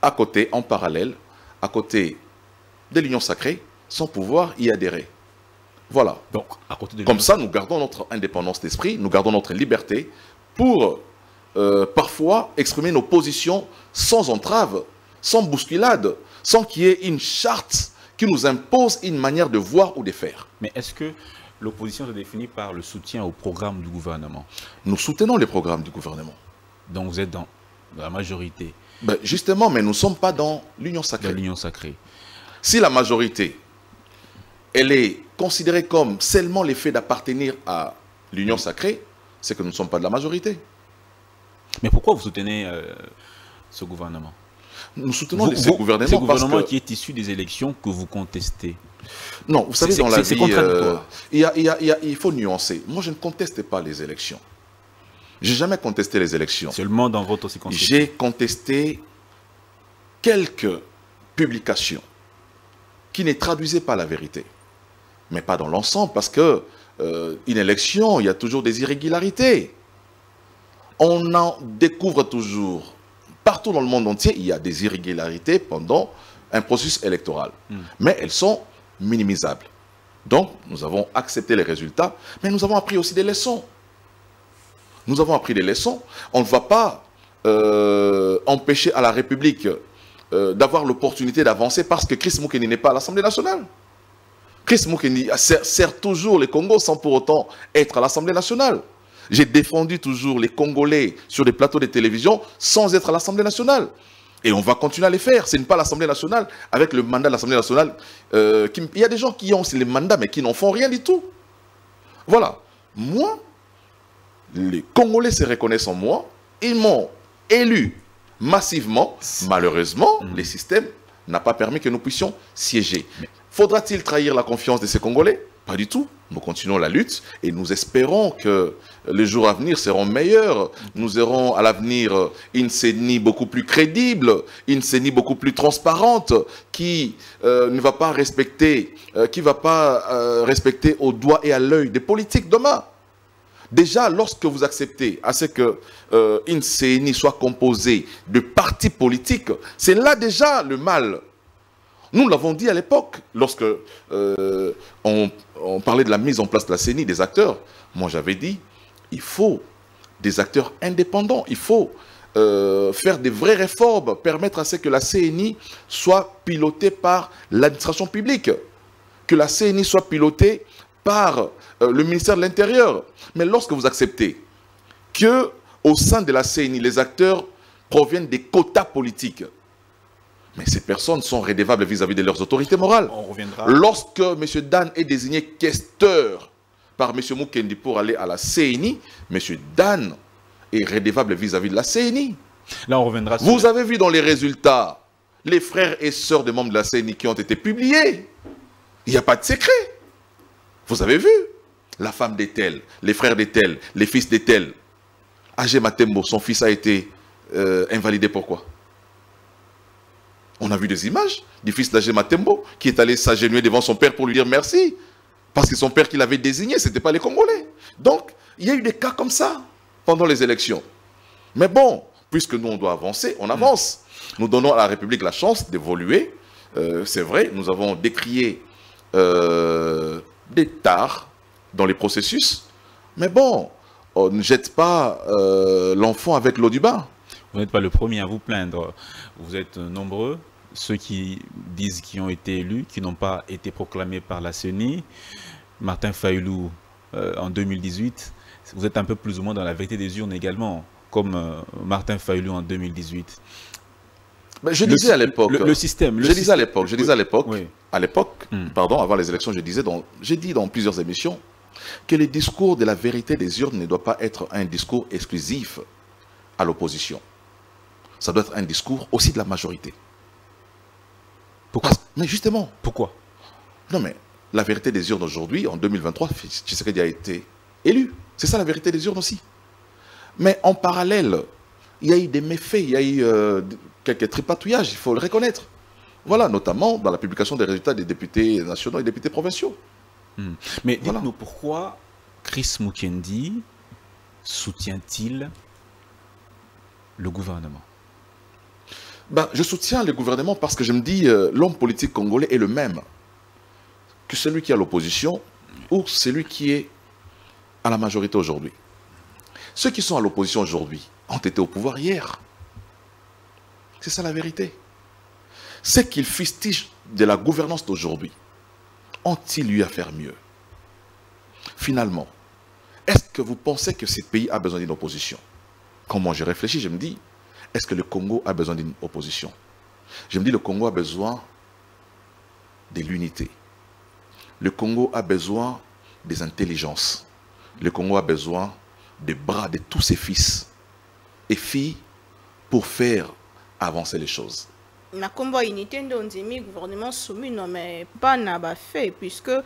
à côté, en parallèle, à côté de l'Union sacrée, sans pouvoir y adhérer. Voilà. Donc, à côté de Comme ça, nous gardons notre indépendance d'esprit, nous gardons notre liberté pour euh, parfois exprimer nos positions sans entrave, sans bousculade, sans qu'il y ait une charte qui nous impose une manière de voir ou de faire. Mais est-ce que l'opposition se définit par le soutien au programme du gouvernement? Nous soutenons les programmes du gouvernement. Donc vous êtes dans la majorité Ben, justement, mais nous ne sommes pas dans l'union sacrée. l'union sacrée. Si la majorité, elle est considérée comme seulement l'effet d'appartenir à l'union sacrée, c'est que nous ne sommes pas de la majorité. Mais pourquoi vous soutenez euh, ce gouvernement? Nous soutenons Vous- vous- gouvernements ce parce gouvernement que... qui est issu des élections que vous contestez. Non, vous savez, C'est- dans la vie, euh, contradictoire. il, y a- il y a- il y a- il faut nuancer. Moi, je ne conteste pas les élections. J'ai jamais contesté les élections. Seulement dans votre circonscription. J'ai contesté quelques publications qui ne traduisaient pas la vérité. Mais pas dans l'ensemble, parce que euh, une élection, il y a toujours des irrégularités. On en découvre toujours. Partout dans le monde entier, il y a des irrégularités pendant un processus électoral. Mais elles sont minimisables. Donc, nous avons accepté les résultats, mais nous avons appris aussi des leçons. Nous avons appris des leçons. On ne va pas euh, empêcher à la République euh, d'avoir l'opportunité d'avancer parce que Chris Moukeni n'est pas à l'Assemblée nationale. Chris Moukeni sert, toujours les Congos sans pour autant être à l'Assemblée nationale. J'ai défendu toujours les Congolais sur des plateaux de télévision sans être à l'Assemblée nationale. Et on va continuer à les faire. Ce n'est pas l'Assemblée nationale, avec le mandat de l'Assemblée nationale. euh, il y a des gens qui ont aussi les mandats, mais qui n'en font rien du tout. Voilà. Moi, les Congolais se reconnaissent en moi. Ils m'ont élu massivement. Malheureusement, le système n'a pas permis que nous puissions siéger. Faudra-t-il trahir la confiance de ces Congolais? Pas du tout. Nous continuons la lutte et nous espérons que les jours à venir seront meilleurs. Nous aurons à l'avenir une CENI beaucoup plus crédible, une CENI beaucoup plus transparente, qui euh, ne va pas respecter, euh, qui va pas euh, respecter au doigt et à l'œil des politiques demain. Déjà, lorsque vous acceptez à ce que euh, une CNI soit composée de partis politiques, c'est là déjà le mal. Nous l'avons dit à l'époque, lorsque euh, on, parlait de la mise en place de la CNI, des acteurs. Moi, j'avais dit, il faut des acteurs indépendants. Il faut euh, faire des vraies réformes, permettre à ce que la CNI soit pilotée par l'administration publique, que la CNI soit pilotée par le ministère de l'Intérieur. Mais lorsque vous acceptez que au sein de la CNI, les acteurs proviennent des quotas politiques, mais ces personnes sont rédévables vis-à-vis de leurs autorités morales. On reviendra. Lorsque M. Dan est désigné questeur par M. Mukendi pour aller à la CNI, M. Dan est rédévable vis-à-vis de la CNI. Là, on reviendra sur... Vous avez vu dans les résultats les frères et sœurs des membres de la CNI qui ont été publiés. Il n'y a pas de secret. Vous avez vu La femme d'Etel, les frères d'Etel, les fils d'Etel. Agé Matembo, son fils a été euh, invalidé. Pourquoi? On a vu des images du fils d'Agé Matembo qui est allé s'agenouiller devant son père pour lui dire merci. Parce que son père qui l'avait désigné, ce n'était pas les Congolais. Donc, il y a eu des cas comme ça pendant les élections. Mais bon, puisque nous, on doit avancer, on avance. Nous donnons à la République la chance d'évoluer. Euh, c'est vrai, nous avons décrié euh, des tares dans les processus. Mais bon, on ne jette pas euh, l'enfant avec l'eau du bain. Vous n'êtes pas le premier à vous plaindre. Vous êtes nombreux, ceux qui disent qu'ils ont été élus, qui n'ont pas été proclamés par la CENI. Martin Fayoulou euh, en 2018. Vous êtes un peu plus ou moins dans la vérité des urnes également, comme euh, Martin Fayoulou en 2018. Mais je disais à l'époque. le- le système, le Je disais à l'époque. Je disais à l'époque. À l'époque, Hmm. pardon, avant les élections, je disais dans, j'ai dit dans plusieurs émissions que le discours de la vérité des urnes ne doit pas être un discours exclusif à l'opposition. Ça doit être un discours aussi de la majorité. Pourquoi mais justement, Pourquoi? Non mais la vérité des urnes aujourd'hui, en 2023, Tshisekedi a été élu. C'est ça la vérité des urnes aussi. Mais en parallèle, il y a eu des méfaits, il y a eu euh, quelques tripatouillages, il faut le reconnaître. Voilà, notamment dans la publication des résultats des députés nationaux et députés provinciaux. Mais Voilà. dites-nous pourquoi Chris Mukendi soutient-il le gouvernement? Ben, je soutiens le gouvernement parce que je me dis, euh, l'homme politique congolais est le même que celui qui est à l'opposition ou celui qui est à la majorité aujourd'hui. Ceux qui sont à l'opposition aujourd'hui ont été au pouvoir hier. C'est ça la vérité. Ceux qu'ils fustigent de la gouvernance d'aujourd'hui ont-ils eu à faire mieux? Finalement, est-ce que vous pensez que ce pays a besoin d'une opposition? Quand moi je réfléchis, je me dis, est-ce que le Congo a besoin d'une opposition? Je me dis, le Congo a besoin de l'unité. Le Congo a besoin des intelligences. Le Congo a besoin des bras de tous ses fils et filles pour faire avancer les choses. Na nkombo ya unité nde ondimi gouvernement somino mais pas na bafe puisque euh,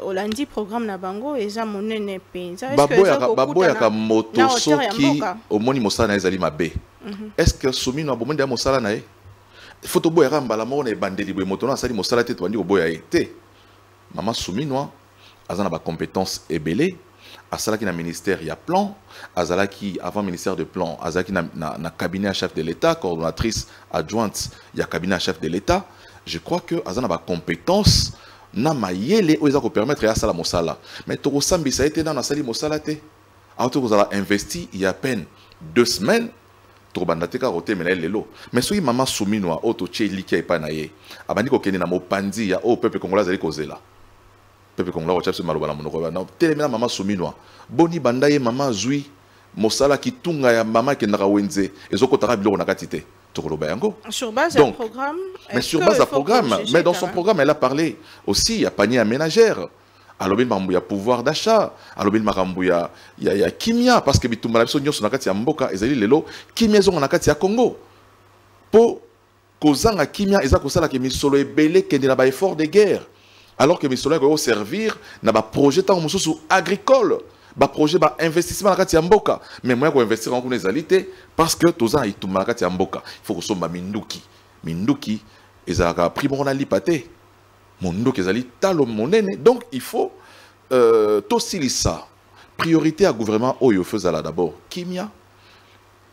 olandi programme na bango eza monene mpenza Est-ce que eza baboyaka moto soki omoni mosala na ye ezali mabe. Est ce que somino abomoni nde ya mosala na ye? Fo toboyaka mbala moko na ebandeli boye moto no asali mosala te tobandi koboya ye te. Mama sominwa aza na bacompétence ebele asalaki na ministère ya plan. Azalaki avant ministère de plan azalaki na, na, na cabinet ya chef de l'état coordonnatrice adjointe ya cabinet ya chef de l'état. Je crois que aza na bacompétence na mayele oyo eza kopermettre ye asala mosala. Mais tokosambisa ye te nano asali mosala te. Auti kozala investi il y a peine deux semaines tokobanda te kaka kotemela ye lelo. Mais soki mama suminwa oyo totie elikia epai na ye abandi kokende na mopanzi ya oyo pepe kongola azali kozela pepe kongola kotia biso maloba na monoko na telemi na mama suminwa boni banda ye mama azwi mosala kitunga ya mama ekendaka wenze ezokotaka biloko na kati te. Tokoloba yango. Sur base ya Donc, programme mais sur base faut programme. Mais dans son même programme, elle a parlé aussi, il y a panier à ménagère. alobi makambo ya pouvoir d'achat. Alobi makambo ya, ya, ya kimia parce que bitumba na biso nyonso na kati ya mboka ezali lelo. Kimia ezonga na kati ya congo. Mpo kozanga kimia eza kosalaka misolo ebele kende na baeffort de guerre alors que misolo ekoki koservir na baprojet ntango mosusu agricole baprojet bainvestissement na kati ya mboka. Mais moya koinvestir yango kuna ezali te parce que toza na itumba na kati ya mboka. Il faut kosomba minduki. Minduki ezalaka prix moko nalipa te monduki ezali talo monene donc il faut euh, tosilisa priorité à gouvernement oyo fezala d'abord. Kimia.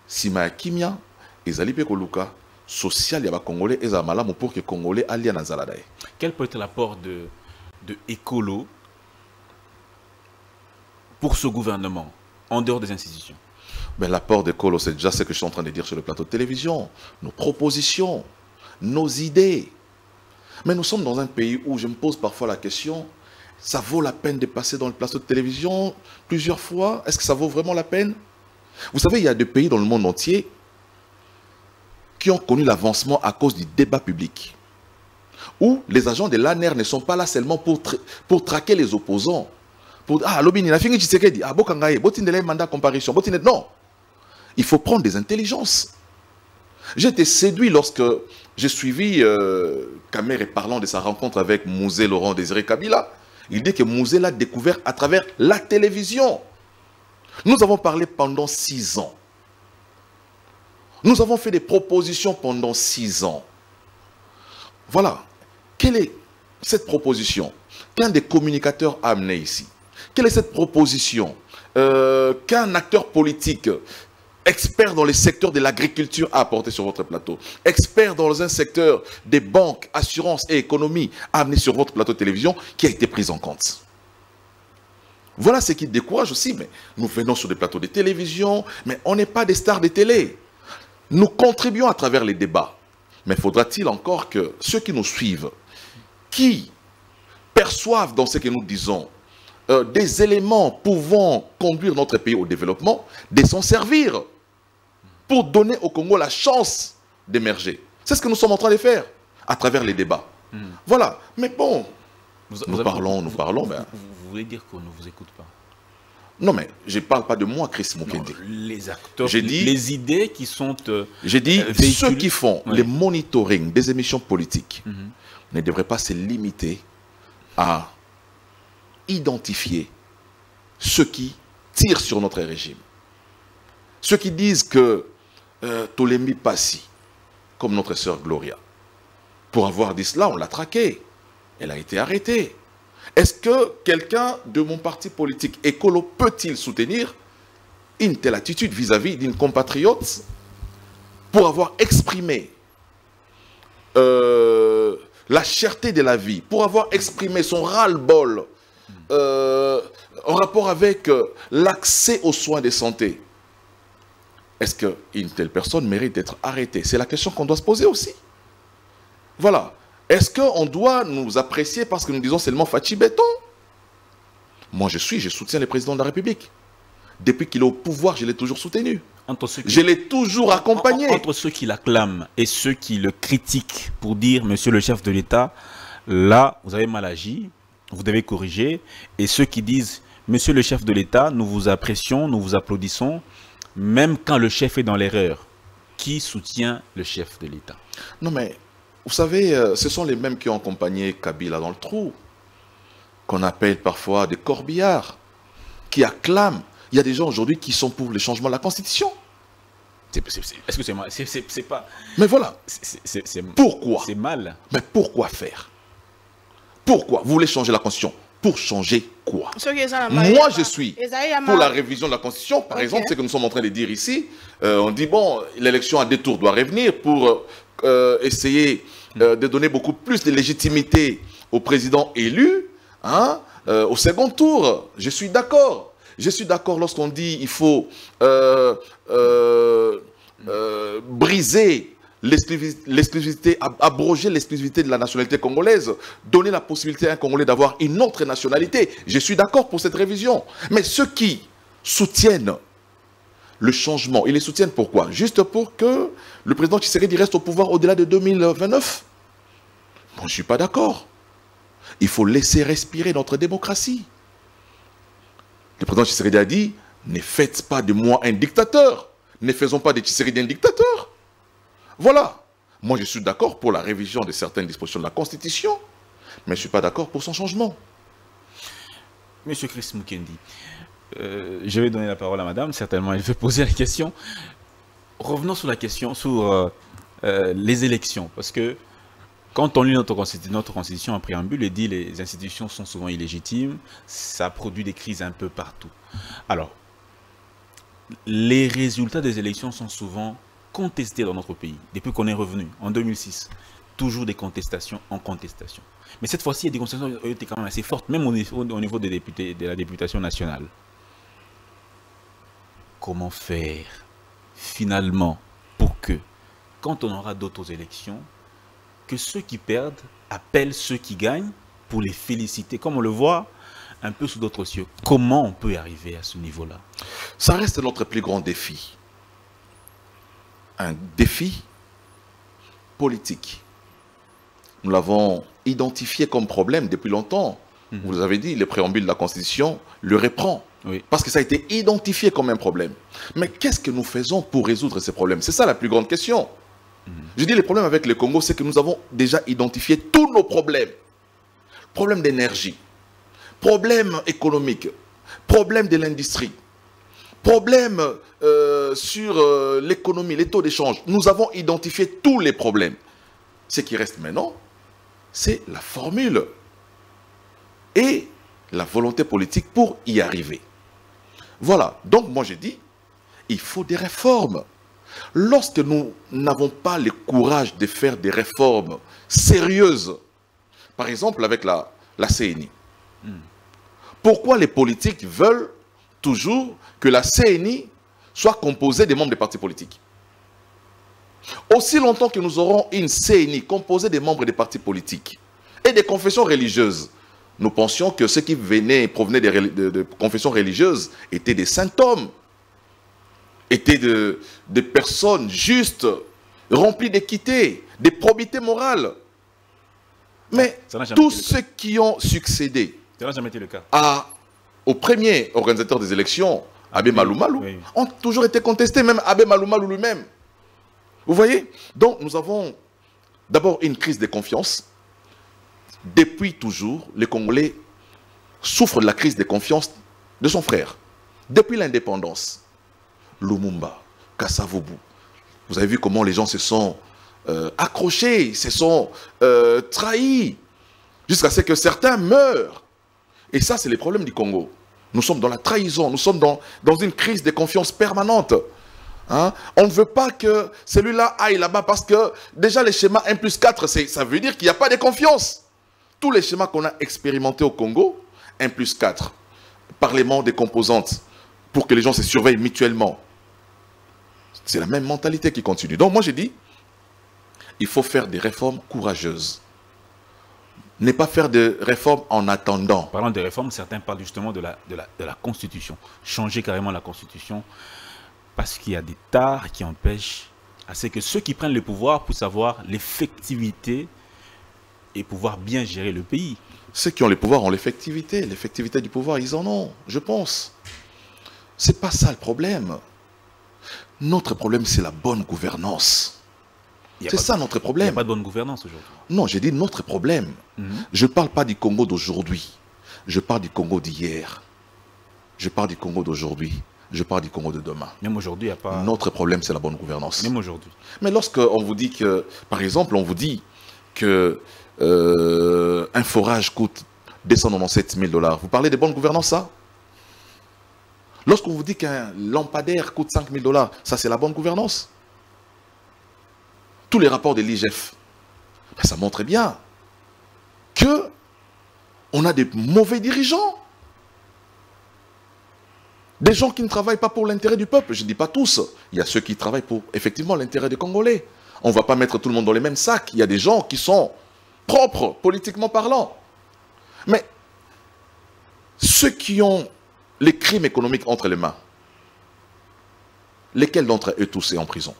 Nsima ya kimia ezali mpe koluka social ya bacongolais ezala malamu pour que congolais alia na nzala na ye Quel peut être l'apport de, de Écolo pour ce gouvernement, en dehors des institutions? Ben, l'apport de Colo, c'est déjà ce que je suis en train de dire sur le plateau de télévision. Nos propositions, nos idées. Mais nous sommes dans un pays où je me pose parfois la question, ça vaut la peine de passer dans le plateau de télévision plusieurs fois? Est-ce que ça vaut vraiment la peine? Vous savez, il y a des pays dans le monde entier qui ont connu l'avancement à cause du débat public. Où les agents de l'ANER ne sont pas là seulement pour, pour traquer les opposants. Pour ah, Lobini, la fingi Tshisekedi, ah, Bokangaye, Botindele, mandat comparution. Non. Il faut prendre des intelligences. J'ai été séduit lorsque j'ai suivi euh, Kamer parlant de sa rencontre avec Mouzé Laurent Désiré Kabila. Il dit que Mouzé l'a découvert à travers la télévision. Nous avons parlé pendant six ans. Nous avons fait des propositions pendant six ans. Voilà. Quelle est cette proposition qu'un des communicateurs a amené ici? Quelle est cette proposition euh, qu'un acteur politique expert dans les secteurs de l'agriculture a apporté sur votre plateau, expert dans un secteur des banques, assurances et économie a amené sur votre plateau de télévision qui a été pris en compte. Voilà ce qui décourage aussi, mais nous venons sur des plateaux de télévision, mais on n'est pas des stars de télé. Nous contribuons à travers les débats. Mais faudra-t-il encore que ceux qui nous suivent, qui perçoivent dans ce que nous disons euh, des éléments pouvant conduire notre pays au développement, de s'en servir pour donner au Congo la chance d'émerger. C'est ce que nous sommes en train de faire à travers les débats. Voilà. Mais bon, Vous- nous vous avez- parlons, nous parlons. Vous- vous voulez dire qu'on ne vous écoute pas? Non, mais je ne parle pas de moi, Chris Non, Mukendi. Les acteurs, dit- les idées qui sont... euh, J'ai dit, Euh, ceux qui font le monitoring des émissions politiques Mhm. ne devraient pas se limiter à identifier ceux qui tirent sur notre régime. Ceux qui disent que euh, Ptolémée Passi, comme notre sœur Gloria, pour avoir dit cela, on l'a traquée. Elle a été arrêtée. Est-ce que quelqu'un de mon parti politique écolo peut-il soutenir une telle attitude vis-à-vis d'une compatriote pour avoir exprimé euh, la cherté de la vie, pour avoir exprimé son ras-le-bol euh, en rapport avec euh, l'accès aux soins de santé, est-ce qu'une telle personne mérite d'être arrêtée? C'est la question qu'on doit se poser aussi. Voilà. Est-ce qu'on doit nous apprécier parce que nous disons seulement Fachi Béton Moi, je suis, je soutiens le président de la République. Depuis qu'il est au pouvoir, je l'ai toujours soutenu. entre ceux qui... Je l'ai toujours accompagné. En- Entre ceux qui l'acclament et ceux qui le critiquent pour dire, monsieur le chef de l'État, là, vous avez mal agi, vous devez corriger. Et ceux qui disent, monsieur le chef de l'État, nous vous apprécions, nous vous applaudissons, même quand le chef est dans l'erreur. Qui soutient le chef de l'État? Non, mais vous savez, euh, ce sont les mêmes qui ont accompagné Kabila dans le trou, qu'on appelle parfois des corbillards, qui acclament. Il y a des gens aujourd'hui qui sont pour le changement de la Constitution. C'est- c'est- c'est- Est-ce que c'est mal? C'est- C'est c'est pas. Mais voilà, pourquoi? C'est mal. Mais pourquoi faire? Pourquoi? Vous voulez changer la Constitution Pour changer quoi? Moi, je suis pour la révision de la Constitution. Par exemple, ce que nous sommes en train de dire ici, euh, on dit, bon, l'élection à deux tours doit revenir pour euh, essayer euh, de donner beaucoup plus de légitimité au président élu hein, euh, au second tour. Je suis d'accord. Je suis d'accord lorsqu'on dit il faut briser l'exclusi- l'exclusivité, ab- abroger l'exclusivité de la nationalité congolaise, donner la possibilité à un Congolais d'avoir une autre nationalité. Je suis d'accord pour cette révision. Mais ceux qui soutiennent le changement, ils les soutiennent pourquoi? Juste pour que le président Tshisekedi reste au pouvoir au-delà de 2029 Moi, je ne suis pas d'accord. Il faut laisser respirer notre démocratie. Le président Tshisekedi a dit, ne faites pas de moi un dictateur. Ne faisons pas de Tshisekedi un dictateur. Voilà. Moi, je suis d'accord pour la révision de certaines dispositions de la Constitution, mais je ne suis pas d'accord pour son changement. Monsieur Chris Mukendi, euh, je vais donner la parole à madame, certainement elle veut poser la question. Revenons sur la question, sur euh, euh, les élections, parce que Quand on lit notre constitution, en préambule, il dit les institutions sont souvent illégitimes, ça produit des crises un peu partout. Alors, les résultats des élections sont souvent contestés dans notre pays, depuis qu'on est revenu en 2006. Toujours des contestations en contestation. Mais cette fois-ci, il des contestations qui étaient quand même assez fortes, même au niveau, de la députation nationale. Comment faire? Finalement pour que, quand on aura d'autres élections, que ceux qui perdent appellent ceux qui gagnent pour les féliciter, comme on le voit un peu sous d'autres cieux. Comment on peut y arriver à ce niveau-là? Ça reste notre plus grand défi. Un défi politique. Nous l'avons identifié comme problème depuis longtemps. Vous avez dit, le préambule de la Constitution le reprend. Oui. Parce que ça a été identifié comme un problème. Mais qu'est-ce que nous faisons pour résoudre ces problèmes? C'est ça la plus grande question. Je dis le problème avec le Congo, c'est que nous avons déjà identifié tous nos problèmes. Problème d'énergie, problème économique, problème de l'industrie, problème euh, sur euh, l'économie, les taux d'échange. Nous avons identifié tous les problèmes. Ce qui reste maintenant, c'est la formule et la volonté politique pour y arriver. Voilà. Donc moi j'ai dit, il faut des réformes. Lorsque nous n'avons pas le courage de faire des réformes sérieuses, par exemple avec la, la CNI, pourquoi les politiques veulent toujours que la CNI soit composée des membres des partis politiques? Aussi longtemps que nous aurons une CNI composée des membres des partis politiques et des confessions religieuses, nous pensions que ceux qui venaient et provenaient des, reli- de- de confessions religieuses étaient des saints hommes, étaient de- des personnes justes, remplies d'équité, de probité morale. Mais tous ceux qui ont succédé Ça jamais été le cas. à- au premier organisateur des élections, Abbé Oui, Malou Malou, oui. ont toujours été contestés, même Abbé Malou Malou lui-même. Vous voyez? Donc nous avons d'abord une crise de confiance. Depuis toujours, les Congolais souffrent de la crise de confiance de son frère. Depuis l'indépendance, Lumumba, Kassavobu, vous avez vu comment les gens se sont euh, accrochés, se sont euh, trahis, jusqu'à ce que certains meurent. Et ça, c'est les problèmes du Congo. Nous sommes dans la trahison, nous sommes dans, une crise de confiance permanente. Hein? On ne veut pas que celui-là aille là-bas parce que déjà les schémas 1 plus 4, c'est- ça veut dire qu'il n'y a pas de confiance. Tous les schémas qu'on a expérimentés au Congo, 1 plus 4, parlement des composantes, pour que les gens se surveillent mutuellement. C'est la même mentalité qui continue. Donc moi j'ai dit, il faut faire des réformes courageuses. Ne pas faire de réformes en attendant. Parlant de réformes, certains parlent justement de la, de la, Constitution. Changer carrément la Constitution parce qu'il y a des tares qui empêchent à ce que ceux qui prennent le pouvoir puissent avoir l'effectivité et pouvoir bien gérer le pays. Ceux qui ont le pouvoir ont l'effectivité. L'effectivité du pouvoir, ils en ont, je pense. C'est pas ça le problème. Notre problème, c'est la bonne gouvernance. C'est ça notre Il n'y a problème. pas de bonne gouvernance aujourd'hui. Non, j'ai dit notre problème. Mhm. Je ne parle pas du Congo d'aujourd'hui. Je parle du Congo d'hier. Je parle du Congo d'aujourd'hui. Je parle du Congo de demain. Même aujourd'hui, il n'y a pas. Notre problème, c'est la bonne gouvernance. Même aujourd'hui. Mais lorsque on vous dit que, par exemple, on vous dit que euh, un forage coûte 297 000 dollars, vous parlez de bonne gouvernance, ça? Lorsqu'on vous dit qu'un lampadaire coûte 5 000 dollars, ça c'est la bonne gouvernance? Tous les rapports de l'IGF, ben, ça montre bien que on a des mauvais dirigeants. Des gens qui ne travaillent pas pour l'intérêt du peuple. Je ne dis pas tous. Il y a ceux qui travaillent pour effectivement l'intérêt des Congolais. On ne va pas mettre tout le monde dans les mêmes sacs. Il y a des gens qui sont propres, politiquement parlant. Mais ceux qui ont les crimes économiques entre les mains, lesquels d'entre eux tous est en prison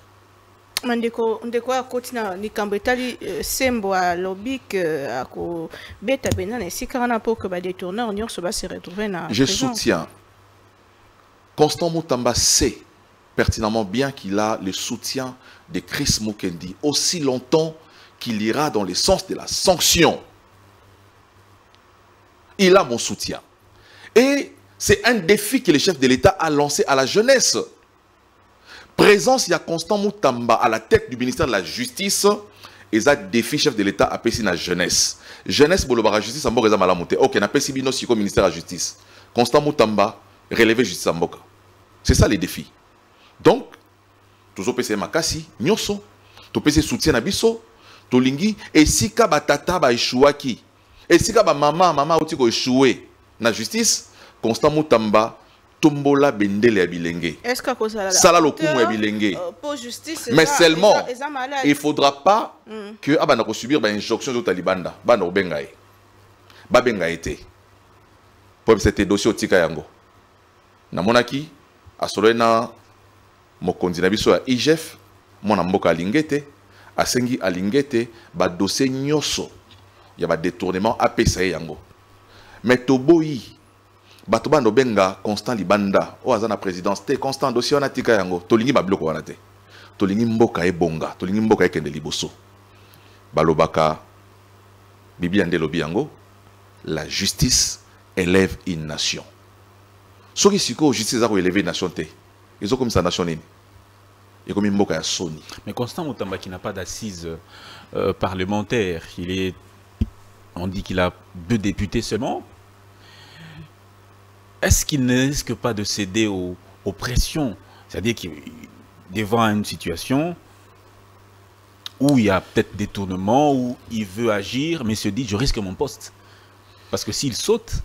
mandeko ndeko akoti na likambo etali sembo alobi ke akobeta mpenza na esika wana mpo ke badétourneur nyonso base retrouve na Je soutiens. Constant Moutamba sait pertinemment bien qu'il a le soutien de Chris Mukendi aussi longtemps qu'il ira dans le sens de la sanction. Il a mon soutien. Et c'est un défi que le chef de l'État a lancé à la jeunesse. Présence, il y a Constant Moutamba à la tête du ministère de la Justice eza défi chef de l'état apesi na jeunesse jeunesse bolobaka justice ya mboka eza malamu te ok napesi bino siko ministère ya justice constant mutamba relever justice ya mboka c'est ça les défis donc tozopesa ye makasi nyonso topesi ye soutien na biso tolingi esika batata baeshuwaki esika bamama mama auti koeshue na justice constant mutamba tombola bendele ya bilenge. Sala lokumu ya bilenge. euh, mais seulement il faudra pas que abanda kosubir bainjonction ezota libanda. Banda kobenga ye. Babenga ye te. Po yebisa te dossier otika yango. Namonaki asololi na mokonzi na biso ya igef mwana mboka alingi ete asengi alingi ete badossier nyonso ya badetournement apesa ye yango. Mais toboyi bato banda obenga constant libanda oyo aza présidence te constant dossier wana tika yango tolingi babiloko wana te. Tolingi mboka ebonga tolingi mboka ekende liboso. Balobaka biblia nde elobi la justice élève une nation. Soki sikoyo justice eza koéleve nation te ezokomisa nation nini? Mais Constant Moutamba qui n'a pas d'assises euh, parlementaires, il est, on dit qu'il a deux députés seulement. Est-ce qu'il ne risque pas de céder aux, aux pressions C'est-à-dire qu'il devant une situation où il y a peut-être des tournements, où il veut agir, mais se dit je risque mon poste? Parce que s'il saute,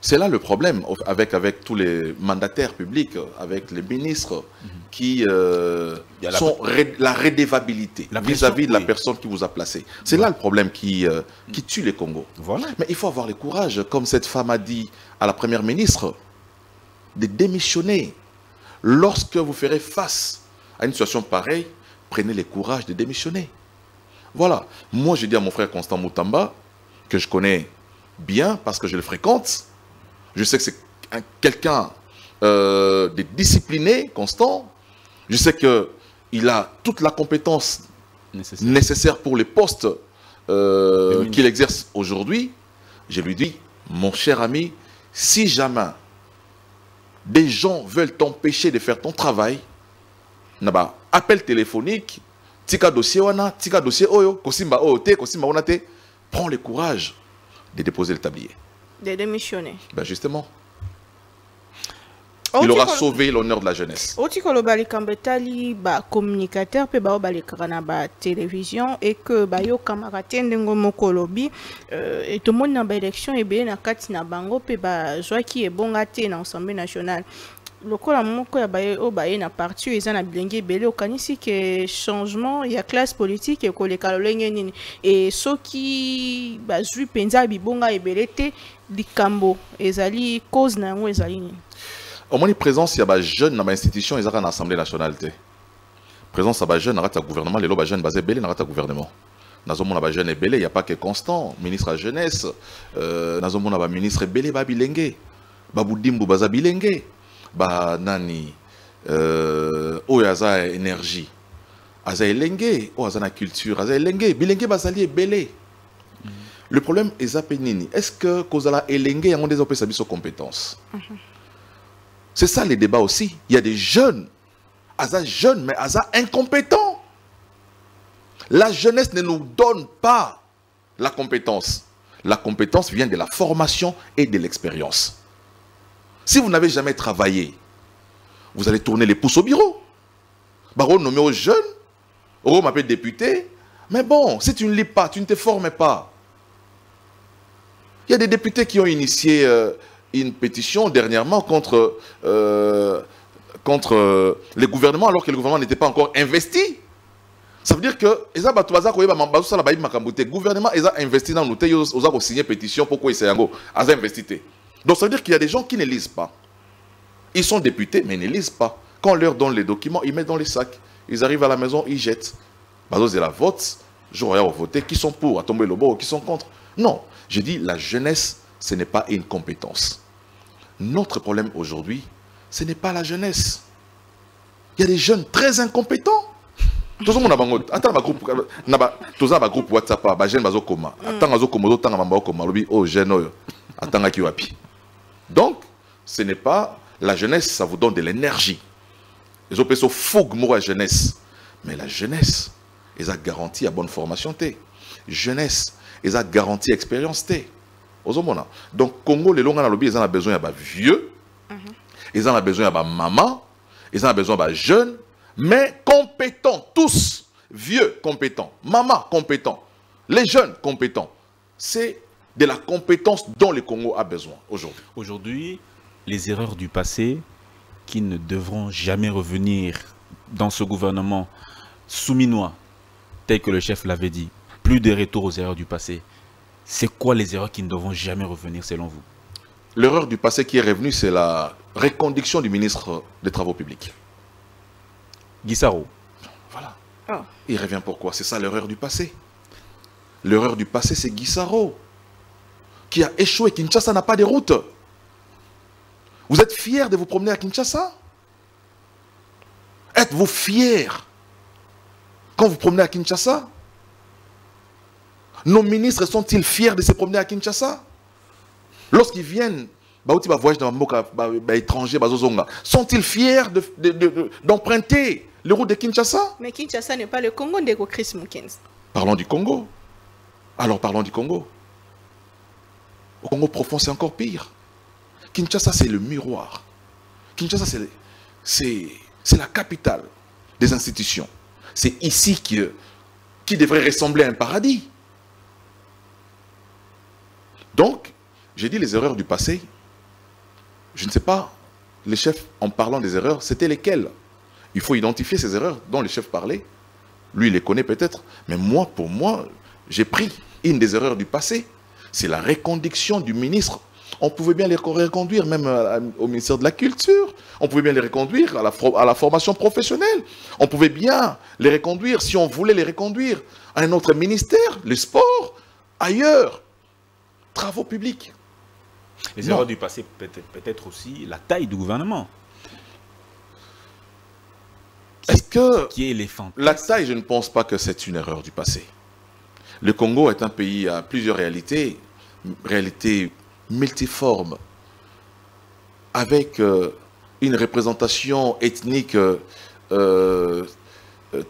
C'est là le problème avec, avec tous les mandataires publics, avec les ministres qui euh, la- sont ré- la rédévabilité vis-à-vis de la personne qui vous a placé. C'est là le problème qui, euh, qui tue les Congos. voilà. Mais il faut avoir le courage, comme cette femme a dit à la première ministre, de démissionner. Lorsque vous ferez face à une situation pareille, prenez le courage de démissionner. Voilà. Moi, je dis à mon frère Constant Moutamba, que je connais bien parce que je le fréquente. Je sais que c'est un- quelqu'un euh, de discipliné, constant. Je sais qu'il a toute la compétence Nécessaire. nécessaire pour les postes euh, qu'il exerce aujourd'hui, je lui dis, mon cher ami, si jamais des gens veulent t'empêcher de faire ton travail, naba appel téléphonique, tika dossier wana, tika dossier oyo, kosimba oyo te, kosimba wana te, prends le courage de déposer le tablier. De démissionner. Ben justement, il aura sauvé l'honneur de la jeunesse. oti koloba likambo etali bacommunicateur mpe bao balekaka na batélévision e ke bayokamaka te ndenge moko olobi euh, e tomoni na baélection ebele na kati na bango mpe bazwaki ebonga te na assemblée nationale lokola moko ya baye oyo baye na parti eza na bilenge ebele okanisi ke changement ya classe politique ekoleka lolenge nini? E soki bazwi mpenza bibonga ebele te likambo ezali cause na yango ezali nini? Omoni présence ya bajeune na bainstitution ezaka na assemblée nationale te. Présence ya bajeune na kati ya gouvernement lelo bajeune baza ebele na kati ya gouvernement. Nazomona bajeune ebele ya pas que constant ministre ya jeunesse euh, nazomona baministre ebele ba bilenge. Babudimbu baza bilenge banani euh, oyo aza énergie aza elenge oyo aza na culture aza elenge bilenge bazali ebele le problème eza mpe nini? Est ce que kozala elenge yango nde ezopesa biso compétence? C'est ça les débats aussi. Il y a des jeunes, Aza jeunes, mais Aza incompétents. La jeunesse ne nous donne pas la compétence. La compétence vient de la formation et de l'expérience. Si vous n'avez jamais travaillé, vous allez tourner les pouces au bureau. Baron nommé aux jeunes, m'appelle député. Mais bon, si tu ne lis pas, tu ne te formes pas. Il y a des députés qui ont initié euh, une pétition dernièrement contre, euh, contre euh, le gouvernement alors que le gouvernement n'était pas encore investi. Ça veut dire que te gouvernement eza investi dans nous yo oza kosigner pétition pourquoi esa yango? Aza investi donc ça veut dire qu'il y a des gens qui ne lisent pas ils sont députés mais ils ne lisent pas quand on leur donne les documents ils mettent dans les sacs ils arrivent à la maison ils jettent bazozela vote jour ya voter qui sont pour à tomber le bord qui sont contre non je dis la jeunesse ce n'est pas une compétence notre problème aujourd'hui ce n'est pas la jeunesse il y a des jeunes très incompétents ba- toza na bagroupe whatsapp donc ce n'est pas la jeunesse ça vous donne de l'énergie. Fougue moko ya jeunesse. Mais la jeunesse eza garantie à bonne formation te jeunesse eza garantie expérience te ozomona. Donc congo lelo ngai nalobi eza na besoin ya bavieux eza na besoin ya bamama eza na besoin ya bajeune mais compétents tous vieux compétents mama compétents les jeunes compétents c'est de la compétence dont le congo a besoin aujourd'hui Aujourd'hui, les erreurs du passé qui ne devront jamais revenir dans ce gouvernement souminois, tel que le chef l'avait dit, plus de retour aux erreurs du passé. C'est quoi les erreurs qui ne devront jamais revenir selon vous? L'erreur du passé qui est revenue, c'est la reconduction du ministre des Travaux publics. Guissaro, Voilà. Oh. Il revient pourquoi? C'est ça l'erreur du passé. L'erreur du passé, c'est Guissaro, qui a échoué. Kinshasa n'a pas de route. Vous êtes fiers de vous promener à Kinshasa? Êtes-vous fiers quand vous promenez à Kinshasa? Nos ministres sont-ils fiers de se promener à Kinshasa? Lorsqu'ils viennent, bauti ba voyage dans mboka ba, étranger bazozonga, sont-ils fiers de- de- de- de- d'emprunter les routes de Kinshasa? Mais Kinshasa n'est pas le Congo ndeko Chris Mukens. Parlons du Congo. Alors parlons du Congo. Au Congo profond, c'est encore pire. Kinshasa, c'est le miroir. Kinshasa, c'est la capitale des institutions. C'est ici qui, qui devrait ressembler à un paradis. Donc, j'ai dit les erreurs du passé. Je ne sais pas, les chefs, en parlant des erreurs, c'était lesquelles? Il faut identifier ces erreurs dont les chefs parlaient. Lui, il les connaît peut-être. Mais moi, pour moi, j'ai pris une des erreurs du passé. C'est la reconduction du ministre. On pouvait bien les reconduire même à- au ministère de la Culture. On pouvait bien les reconduire à la, fro- à la formation professionnelle. On pouvait bien les reconduire, si on voulait les reconduire, à un autre ministère, le sport, ailleurs. Travaux publics. les erreurs du passé, peut-être aussi la taille du gouvernement, Est-ce que qui est. La taille, je ne pense pas que c'est une erreur du passé. Le Congo est un pays à plusieurs réalités, réalités multiformes, avec euh, une représentation ethnique euh, euh,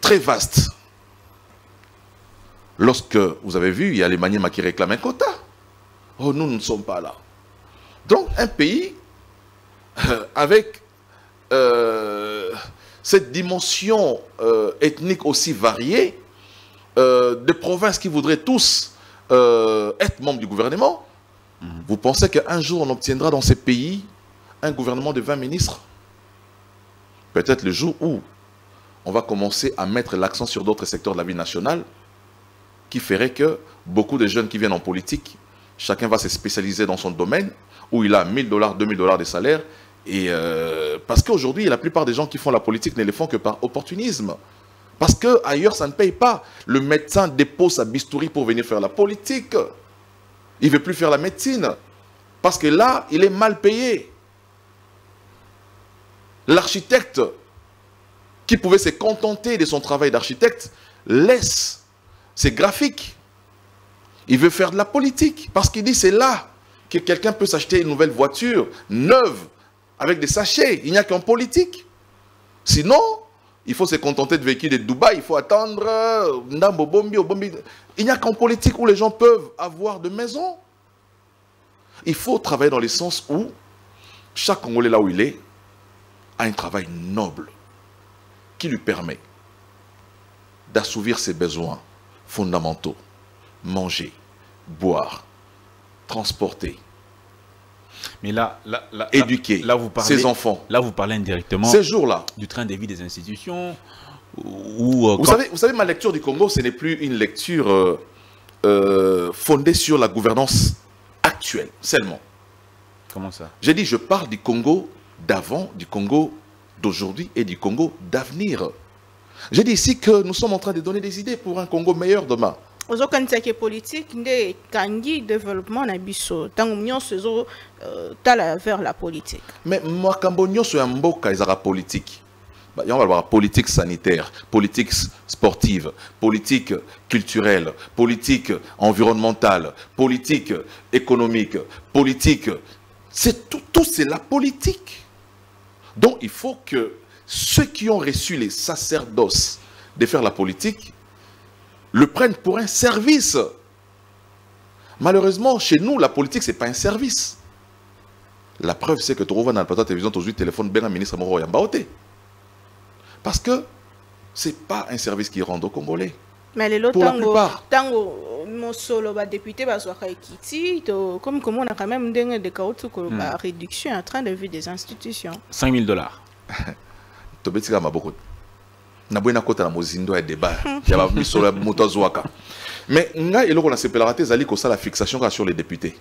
très vaste. Lorsque vous avez vu, il y a les Maniema qui réclament un quota. Oh, nous, ne sommes pas là. Donc, un pays avec cette dimension ethnique aussi variée, euh, des provinces qui voudraient tous euh, être membres du gouvernement, vous pensez qu'un jour on obtiendra dans ces pays un gouvernement de 20 ministres? Peut-être le jour où on va commencer à mettre l'accent sur d'autres secteurs de la vie nationale qui ferait que beaucoup de jeunes qui viennent en politique, chacun va se spécialiser dans son domaine où il a 1000 dollars, 2000 dollars de salaire. Et euh, parce qu'aujourd'hui, la plupart des gens qui font la politique ne le font que par opportunisme. Parce que ailleurs, ça ne paye pas. Le médecin dépose sa bistouri pour venir faire la politique. Il ne veut plus faire la médecine. Parce que là, il est mal payé. L'architecte qui pouvait se contenter de son travail d'architecte laisse ses graphiques. Il veut faire de la politique parce qu'il dit c'est là que quelqu'un peut s'acheter une nouvelle voiture neuve avec des sachets. Il n'y a qu'en politique. Sinon, il faut se contenter de véhicules de Dubaï. Il faut attendre euh. Il n'y a qu'en politique où les gens peuvent avoir de maisons. Il faut travailler dans le sens où chaque Congolais là où il est a un travail noble qui lui permet d'assouvir ses besoins fondamentaux. Manger, boire, transporter, Mais là, là, éduquer là, vous parlez, ses enfants. Là, vous parlez indirectement Ces jours-là, du train de vie des institutions. Euh, Vous quand- savez, vous savez, ma lecture du Congo, ce n'est plus une lecture euh, euh, fondée sur la gouvernance actuelle seulement. Comment ça? J'ai dit, je parle du Congo d'avant, du Congo d'aujourd'hui et du Congo d'avenir. J'ai dit ici que nous sommes en train de donner des idées pour un Congo meilleur demain. Ozokanisaki politique nde ekangi développement na biso ntango nyonso ezotala vers la politique. Mais makambo nyonso ya mboka ezalaka politique. Ba- yango balobaka politique sanitaire politique sportive politique culturelle politique environnementale politique économique politique c'est tout, tout c'est la politique. Donc il faut que ceux qui ont reçu les sacerdoces de faire la politique le prennent pour un service. Malheureusement, chez nous, la politique, ce n'est pas un service. La preuve, c'est que tu revois dans la télévision, tu as téléphone, ben ministre Moro Yambaote. Parce que ce n'est pas un service qui rend aux Congolais. mais lelo Pour la plupart. ntango mosolo badepute bazwaka ekiti to komi komona quand même ndenge de kautu koloba réduction en train de vue des institutions 5 000 dollars. naboyi nakota na mozindo ya débat ya bamisolo ya moto azwaka. Mais ngai eloko nasepelaka te ezali kosala fixation kaka sur les députés.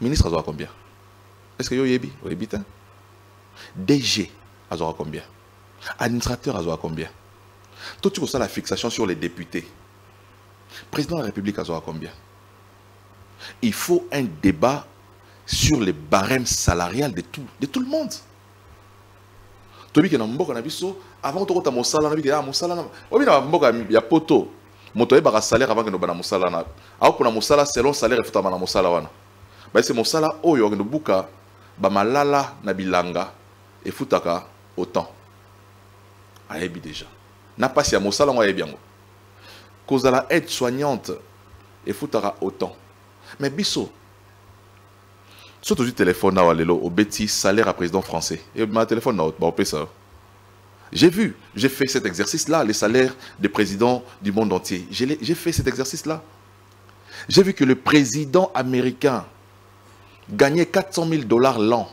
Ministre azwaka combien? Est ce que yo oyebi? Oyebi te dg azwaka combien? Administrateur azwaka combien? Toti kosala fixation sur les députés. Président de la république azwaka combien? Il faut un débat sur les barèmes salariales de tout, de tout le monde tobike na mboka na biso avant tokota mosala na bike ah mosala na obi na mboka ya poto moto ayebaka salaire avant kende na mosala na akopona mosala selon salaire efutama na mosala wana. Baese mosala oyo akende buka bamalala na bilanga efutaka autant. Ayebi déjà. Na mpasi ya mosala ngo ayebi yango. Kozala aide soignante efutaka autant. Mais biso so tozwi telefone awa lelo obeti salaire ya président français. E ma telefone na baopesa j'ai vu j'ai fait cet exercice là les salaires des présidents du monde entier. J'ai fait cet exercice là j'ai vu que le président américain gagnait 400 000 dollars l'an.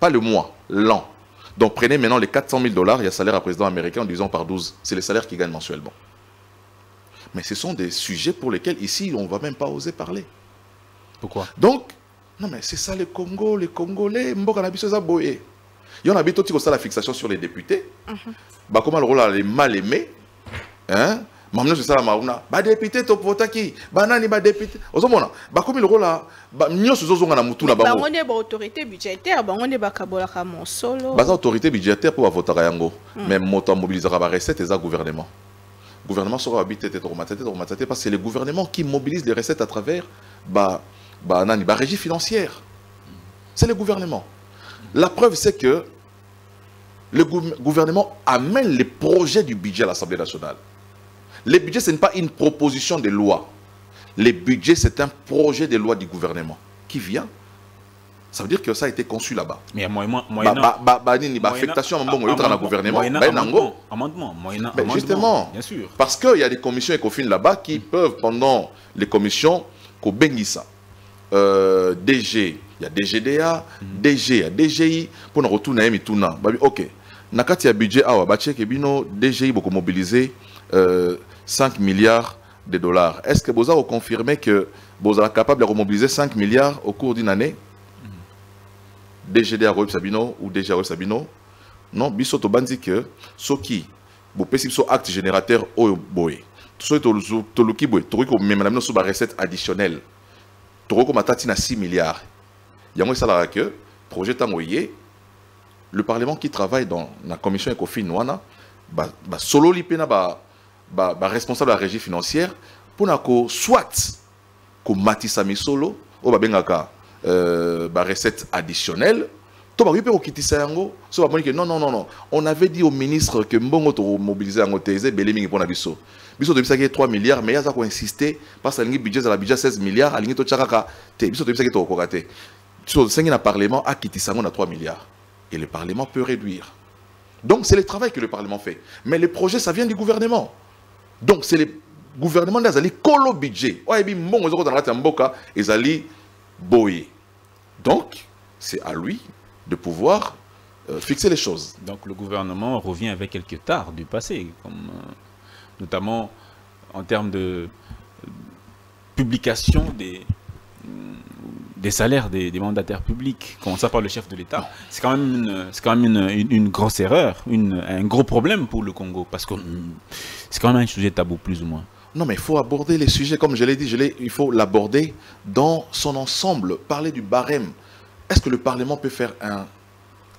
Pas le mois l'an. Donc prenez maintenant les 400 000 dollars il y a salaire à président américain en disant par 12 c'est les salaires qui gagnent mensuellement. Mais ce sont des sujets pour lesquels ici on ne va même pas oser parler Pourquoi? Donc non mais c'est ça le congo les congolais mboka na biso eza boye. Yo na biso tiki kosala fixation sur les députés. Bakoma lokola les mal aimés hein mamu nyonso esalama kuna badepute topotaki banani badepute ozomona bakomi lokola ba- nyonso ezozonga na mutu na bango. Bango nde baautorité budgétaire bango nde bakabolaka mosolo baza autorité budgétaire mpo bavotaka yango. Mais moto amobilisaka barecette eza gouvernement. Gouvernement soko babi te te tokomata te tokomata te parce que c'est le gouvernement qui mobilise les recettes à travers ba, ba, nani, ba régie financière. C'est le gouvernement. La preuve c'est que le gou- gouvernement amène les projets du budget à l'Assemblée nationale. Le budget ce n'est pas une proposition de loi. Le budget c'est un projet de loi du gouvernement qui vient. Ça veut dire que ça a été conçu là-bas. Mais il y a moyen, ba, moyen, ba, ba, ba, nini, ba affectation mbongo eutaka na gouvernement. Baye nango. Amendement, Ben, justement. Bien sûr. parce qu'il y a des commissions ECOFIN là-bas qui peuvent pendant les commissions kobengisa euh, DG il y a DGDA DG il y a DGI pour na retourner mituna babi OK. Na kati ya budget awa bino DGI boko mobiliser euh, 5 milliards de dollars. Est-ce que vous avez confirmé que vous êtes capable de remobiliser 5 milliards au cours d'une année? DGD Aroib Sabino ou DG non biso tobandi que soki bopesi biso acte générateur oyo boye. Soki toluki boye tokoki komema na bino so barecette additionnelle tokoki komata ntina 6 milliards. Yango esalaka que projet ntango le parlement qui travaille dans la commission ecofin wana ba- basololi mpe na ba- ba- baresponsable ya régie financière mpona ko soit komatisa misolo oyo babengaka euh, barecette additionnelle to ke non non non non. On avait dit au ministre que mbongo tomobilize yango te eza ebele mingi mpona biso toyebisaki ye 3 milliards mais ye aza koinsiste parce alingi budget ezala budget 16 milliards alingi totya kaka te. Biso toyebisaki tokokoka te. So tosengi na parlement akitisa yango na 3 milliards. Et le parlement peut réduire. Donc c'est le travail que le parlement fait. Mais le projet ça vient du gouvernement. Donc c'est le gouvernement nde azali kolo budget. Oyo ayebi mbongo ezokota na kati ya mboka ezali boye. Donc c'est à lui de pouvoir euh, fixer les choses Donc le gouvernement revient avec quelques tares du passé, comme, euh, notamment en termes de euh, publication des, des salaires des, des mandataires publics, commençant par le chef de l'État? C'est quand même, une, quand même une, une- une grosse erreur, un gros problème pour le Congo, parce que mm, c'est quand même un sujet tabou, plus ou moins. Non, mais il faut aborder les sujets, comme je l'ai dit, je il faut l'aborder dans son ensemble, parler du barème. Est-ce que le Parlement peut faire un,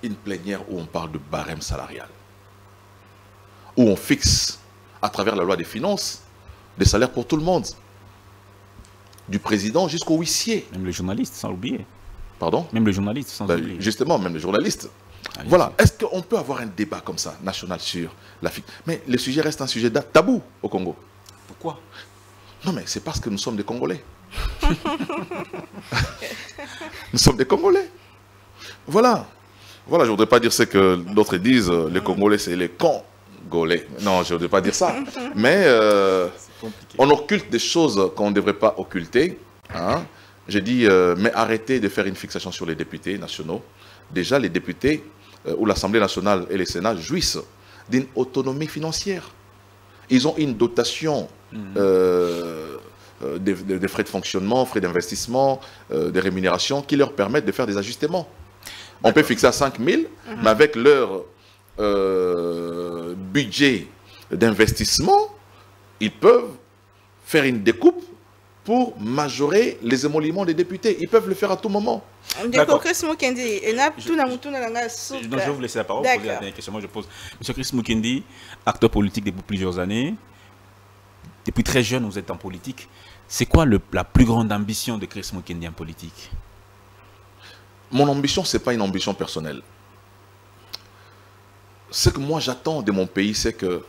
une plénière où on parle de barème salarial? Où on fixe, à travers la loi des finances, des salaires pour tout le monde? Du président jusqu'au huissier. Même les journalistes, sans l'oublier. Pardon? Même les journalistes, sans Ben, oublier. Justement, même les journalistes. Allez-y. Voilà. Est-ce qu'on peut avoir un débat comme ça, national, sur l'Afrique Mais le sujet reste un sujet tabou au Congo. Pourquoi? Non, mais c'est parce que nous sommes des Congolais. nous sommes des Congolais. Voilà. Voilà, je ne voudrais pas dire ce que d'autres disent, les Congolais, c'est les Congolais. Non, je ne voudrais pas dire ça. Mais euh, on occulte des choses qu'on ne devrait pas occulter. hein. J'ai dit, euh, mais arrêtez de faire une fixation sur les députés nationaux. Déjà, les députés euh, ou l'Assemblée nationale et les Sénats jouissent d'une autonomie financière. Ils ont une dotation euh, des, des- des frais de fonctionnement, frais d'investissement, euh, des rémunérations qui leur permettent de faire des ajustements. On peut fixer à 5 000, mais avec leur euh, budget d'investissement, ils peuvent faire une découpe pour majorer les émoluments des députés. Ils peuvent le faire à tout moment. D'accord. chris Donc, je vais vous laisser la parole pour poser la dernière question. Moi, je pose. Monsieur Chris Mukendi, acteur politique depuis plusieurs années. Depuis très jeune, vous êtes en politique. C'est quoi la plus grande ambition de Chris Mukendi en politique? Mon ambition, ce n'est pas une ambition personnelle. Ce que moi j'attends de mon pays, c'est que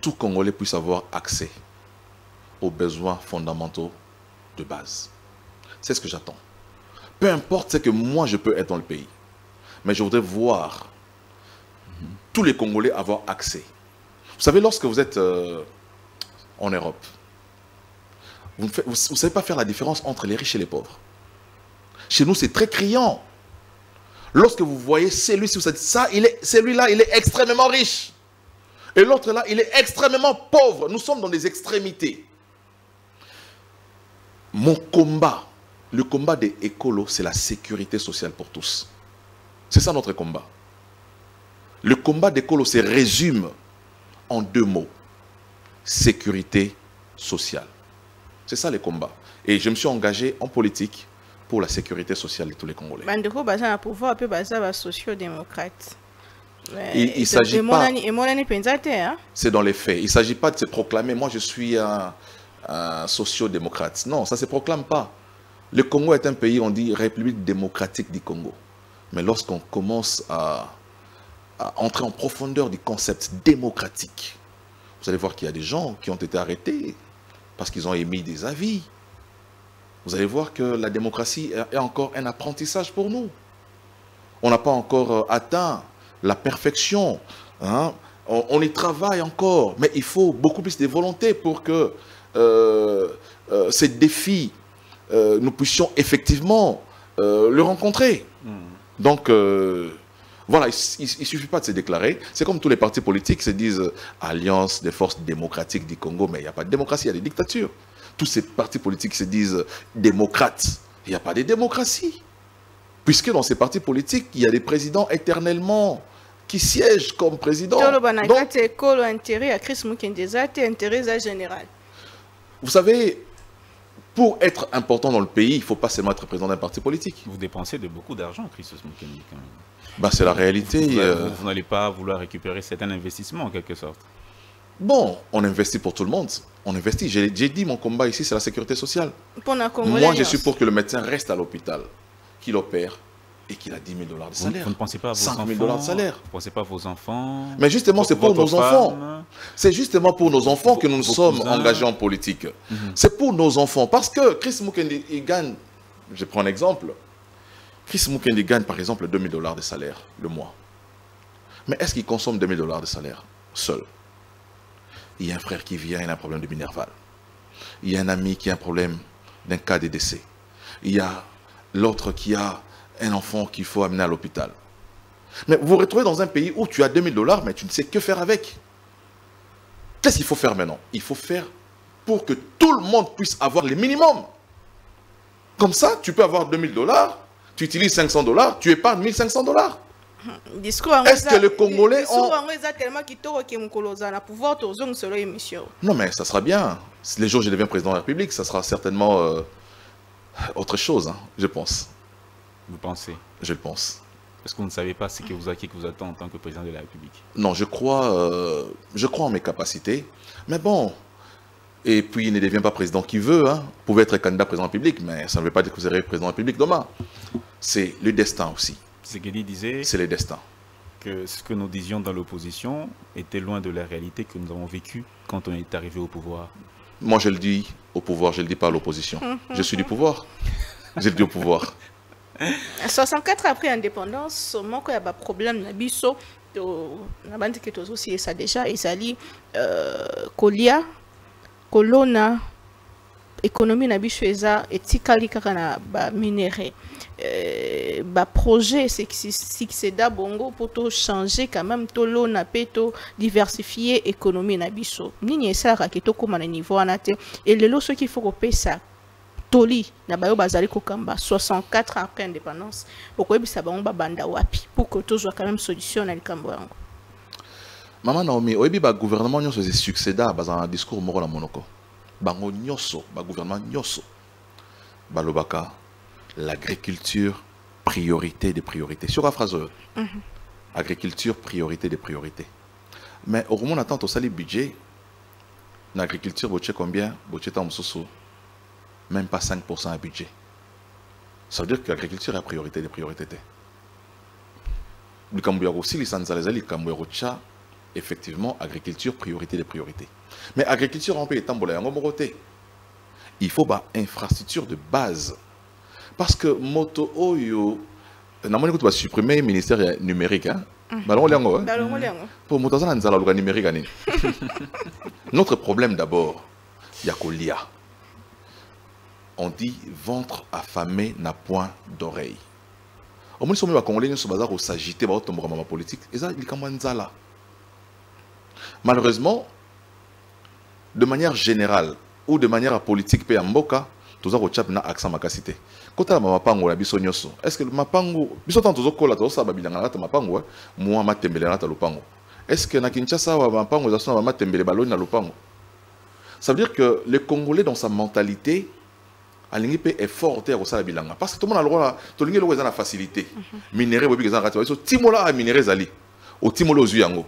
tout Congolais puisse avoir accès aux besoins fondamentaux de base. C'est ce que j'attends. Peu importe ce que moi je peux être dans le pays, mais je voudrais voir tous les Congolais avoir accès. Vous savez, lorsque vous êtes euh, en Europe, vous ne savez pas faire la différence entre les riches et les pauvres. Chez nous, c'est très criant. Lorsque vous voyez celui-ci, celui-là, il est extrêmement riche. Et l'autre là, il est extrêmement pauvre. Nous sommes dans des extrémités. Mon combat, le combat des écolos, c'est la sécurité sociale pour tous. C'est ça notre combat. Le combat des écolos se résume en deux mots. Sécurité sociale. C'est ça les combats. Et je me suis engagé en politique pour la sécurité sociale de tous les Congolais. bandeko baza na pouvoir baza basociodémocrate Il- il s'agit pas- hein? C'est dans les faits. Il ne s'agit pas de se proclamer, moi je suis un, un socio-démocrate. Non, ça ne se proclame pas. Le Congo est un pays, on dit République démocratique du Congo. Mais lorsqu'on commence à, à entrer en profondeur du concept démocratique, vous allez voir qu'il y a des gens qui ont été arrêtés parce qu'ils ont émis des avis. Vous allez voir que la démocratie est encore un apprentissage pour nous. On n'a pas encore euh, atteint la perfection. hein. On, on y travaille encore, mais il faut beaucoup plus de volonté pour que euh, euh, ces défis, euh, nous puissions effectivement le rencontrer. Donc, euh, voilà, il ne suffit pas de se déclarer. C'est comme tous les partis politiques se disent euh, Alliance des forces démocratiques du Congo, mais il n'y a pas de démocratie, il y a des dictatures. Tous ces partis politiques se disent euh, démocrates, il n'y a pas de démocratie. Puisque dans ces partis politiques, il y a des présidents éternellement qui siègent comme général vous savez, pour être important dans le pays, il ne faut pas seulement être président d'un parti politique. Vous dépensez de beaucoup d'argent, Chris Mukendi, quand même. Bah, c'est la réalité. Vous, euh, vous- vous n'allez pas vouloir récupérer certains investissements, en quelque sorte. Bon, on investit pour tout le monde. On investit. J'ai dit, mon combat ici, c'est la sécurité sociale. mpona congolais Moi, je suis pour que le médecin reste à l'hôpital, qu'il opère et qu'il a 10 000 dollars de salaire. vous ne pensez pas à vos 5 enfants 000 dollars de salaire. Vous ne pensez pas à vos enfants Mais justement, c'est pour nos enfants. C'est justement pour nos enfants que nous nous sommes cousins. engagés en politique. C'est pour nos enfants. Parce que Chris Mukendi, il gagne, je prends un exemple. Chris Mukendi gagne par exemple 2000 dollars de salaire le mois. Mais est-ce qu'il consomme 2000 dollars de salaire seul? Il y a un frère qui vient, il a un problème de minerval. Il y a un ami qui a un problème d'un cas de décès. Il y a l'autre qui a un enfant qu'il faut amener à l'hôpital. Mais vous vous retrouvez dans un pays où tu as 2000 dollars, mais tu ne sais que faire avec. Qu'est-ce qu'il faut faire maintenant? Il faut faire pour que tout le monde puisse avoir les minimums. Comme ça, tu peux avoir 2000 dollars, tu utilises 500 dollars, tu épargnes 1500 dollars. Est-ce que les Congolais ont- Non, mais ça sera bien. Si Les jours où je deviens président de la République, ça sera certainement euh, autre chose, hein, je pense. Vous pensez? Je le pense. Parce que vous ne savez pas ce que vous, qui vous attend en tant que président de la République? Non, je crois, euh, je crois en mes capacités. Mais bon, et puis il ne devient pas président qui veut. Hein. Vous pouvez être candidat président de la République, mais ça ne veut pas dire que vous serez président de la République demain. C'est le destin aussi. Disait C'est les destins. que ce que nous disions dans l'opposition était loin de la réalité que nous avons vécue quand on est arrivé au pouvoir. Moi, je le dis au pouvoir, je le dis pas à l'opposition. Je suis du pouvoir. Je le dis au pouvoir. 64 après indépendance moko ya baproblème na biso to- nabandi ke tozosiesa déjà ezali euh, kolia kolona économie na biso eza etikali kaka na baminere euh, baprojet succéda bongo mpo tochange quand même tolona mpe todiversifie économie na biso nini esalaka ke tokóma na niveau wana te. Elelo soki ifo kopesa toli. Na bayo bazali kokamba 64 ans après indépendance. Bokoyebisa bango babanda wapi pour que tozwa quand même solution na Maman Naomi, oyebi ba gouvernement nyonso ezi succéda bazala na discours moko na monoko. Bango nyonso, ba gouvernement nyonso balobaka l'agriculture priorité des priorités. Sur la phrase oyo. Agriculture priorité des priorités. Mais au moment attend au sali budget na agriculture boche combien? Boche ta mosusu même pas 5% à budget. Ça veut dire que l'agriculture est la priorité des priorités. likambo ya kosilisa nzala eza likambo ya kotya effectivement agriculture priorité des priorités. Mais agriculture etambola yango moko te il faut bainfrastructure de base. Parce que moto oyo namoni kutu basupprime ministère ya numérique hein? balongoli yango hein? balongoli yango po moto aza na nzala aluka numérique nini? Notre problème d'abord ya kolia on dit ventre affamé na point d'oreille. Omoni soki bakongolais nyonso baza kosagite baotombokama bapolitique eza likambo ya nzala malheureusement de manière générale ou de manière apolitique mpe ya mboka toza mpena accent makasi te kotala bamapango na biso nyonso est ce que mapango biso ntango tozokola tozosala babilanga na kati ya mapango mwa matembele na kati ya lopango. Est ce que na kinshasa awa mapango eza so na bamatembele baloni na lopango? Ça veut dire que le congolais dans sa mentalité alingi mpe effort te ya kosala bilanga. Parce que tomona lokola tolingi eloko eza na facilité. Minere boyebi eza na kati biso timola a minere ezali. Otimola ozwi yango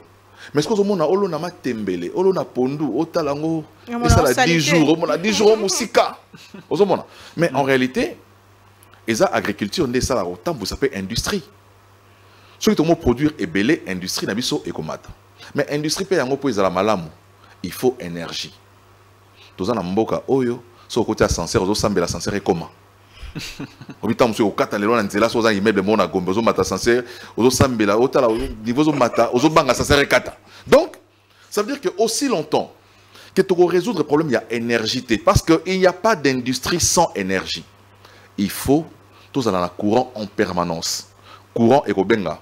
mais soki ozomona olona matembele olona pondu otala yango esala osali 10 te. jours omona 10 jours omosika ozomona mais en réalité eza agriculture nde esalaka kotambwisa mpe industrie. Soki tomoproduire ebele industrie na biso ekomata mais industrie mpe yango mpo ezala malamu il faut énergie. Toza na mboka oyo soki okoti ascenseur ozosambela ascenseur ekoma obi ntango mosusu okokata lelo na nzela so oza immeuble moko na gombe ozomata ascenseur ozosambela otala niveau ozomata ozobanga ascenseur ekata. Donc ça veut dire que aussi longtemps que toko résoudre problème il y a énergie. Parce que il n'y a pas d'industrie sans énergie. Il faut tozala na courant en permanence. Courant ekobenga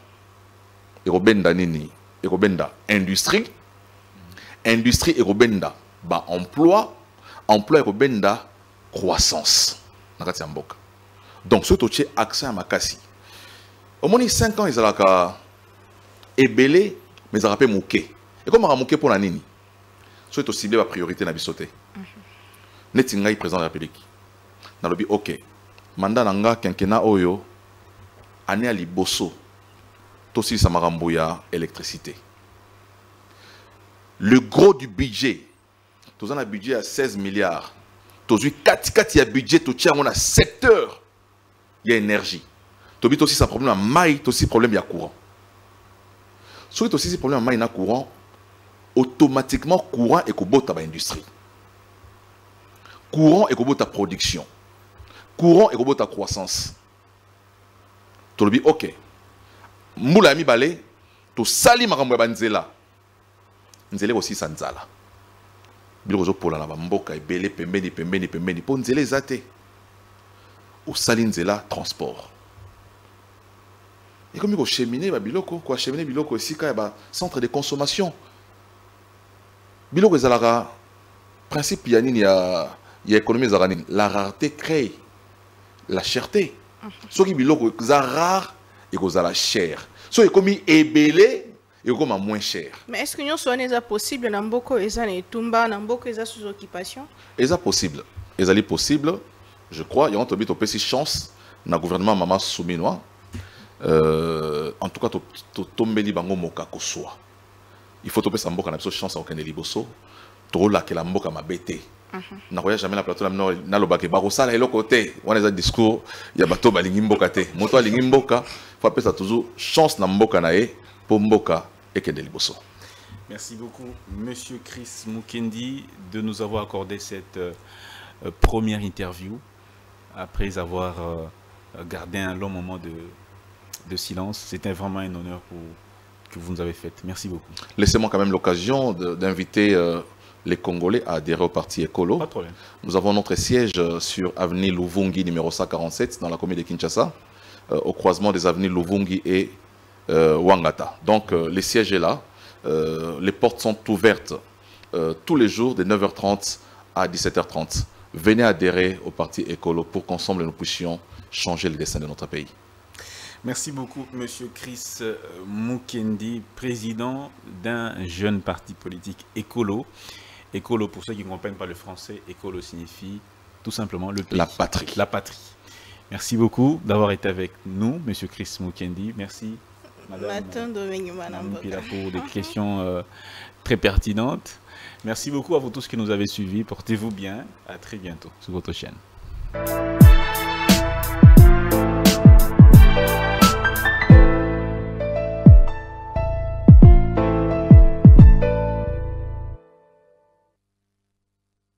ekobenda nini? Ekobenda industrie. Industrie ekobenda baemploi emploi ekobenda croissance na kati ya donc soki totie accent ya makasi omoni 5 ans ezalaka ebele mais ezalaka mpe moke ekomaka moke mpo na nini? Soki tosible bapriorité na biso te neti ngai président de la république. Nalobi ok. Manda na kenkena oyo ane liboso tosilisa makambo ya électricité. Le gros du budget toza na budget ya 16 milliards tozwi katikati ya budget totia yango na secteur ya énergie. Tobi tosisa problème. Ya mai tosisi problème ya courant. Soki tosisi problème ya mai na courant. Automatiquement courant ekobota baindustrie courant ekobota production. Courant ekobota croissance. Tolobi ok. Mbula ya mibale tosali makambo ya banzela. Nzela ekosilisa nzala biloko ezopola na bamboka ebele pembeni pembeni pembeni. Mpo nzela eza te. Osali nzela transport. Ekomi kochemine babiloko koachemine biloko esika ya bacentre de consommation. Biloko ezalaka principe ya nini ya, ya économie ezalaka nini? La rareté crée la cherté. Soki biloko eza rare ekozala cher. Soki ekomi ebele moins cher. Mais est ce que nyonso wana eza possible na mboka oyo eza na etumba na mboka eza sous occupation? Eza possible. Ezali possible je crois. Yango tobi topesi chance na gouvernement mama souminois euh, en tout cas to- to- tombeli bango moka koswa. Il faut topesa mboka na biso chance ya kokende liboso. Tolakela mboka mabe te. Nakoya jamais na plateau na bino nalobaka bakosala eloko te. Wana eza discours ya bato balingi mboka te. Moto alingi mboka fo apesa toujours chance na mboka na ye mpo mboka Merci beaucoup, Monsieur Chris Mukendi, de nous avoir accordé cette euh, première interview après avoir euh, gardé un long moment de, de silence. C'était vraiment un honneur pour, que vous nous avez fait. Merci beaucoup. laissez-moi quand même l'occasion d'inviter euh, les Congolais à adhérer au parti Écolo. Pas de problème. Nous avons notre siège sur avenue Luvungi numéro 147 dans la commune de Kinshasa, au croisement des avenues Luvungi et Wangata. Donc euh, le siège est là. Euh, les portes sont ouvertes euh, tous les jours de 9h30 à 17h30. Venez adhérer au parti Écolo pour qu'ensemble nous puissions changer le destin de notre pays. Merci beaucoup, Monsieur Chris euh, Mukendi, président d'un jeune parti politique écolo. Écolo, pour ceux qui ne comprennent pas le français, écolo signifie tout simplement le pays. La patrie. La patrie. Merci beaucoup d'avoir été avec nous, Monsieur Chris Mukendi. Merci, Madame Madame. Pila, pour des questions euh, très pertinentes. Merci beaucoup à vous tous qui nous avez suivis. Portez-vous bien. À très bientôt sur votre chaîne.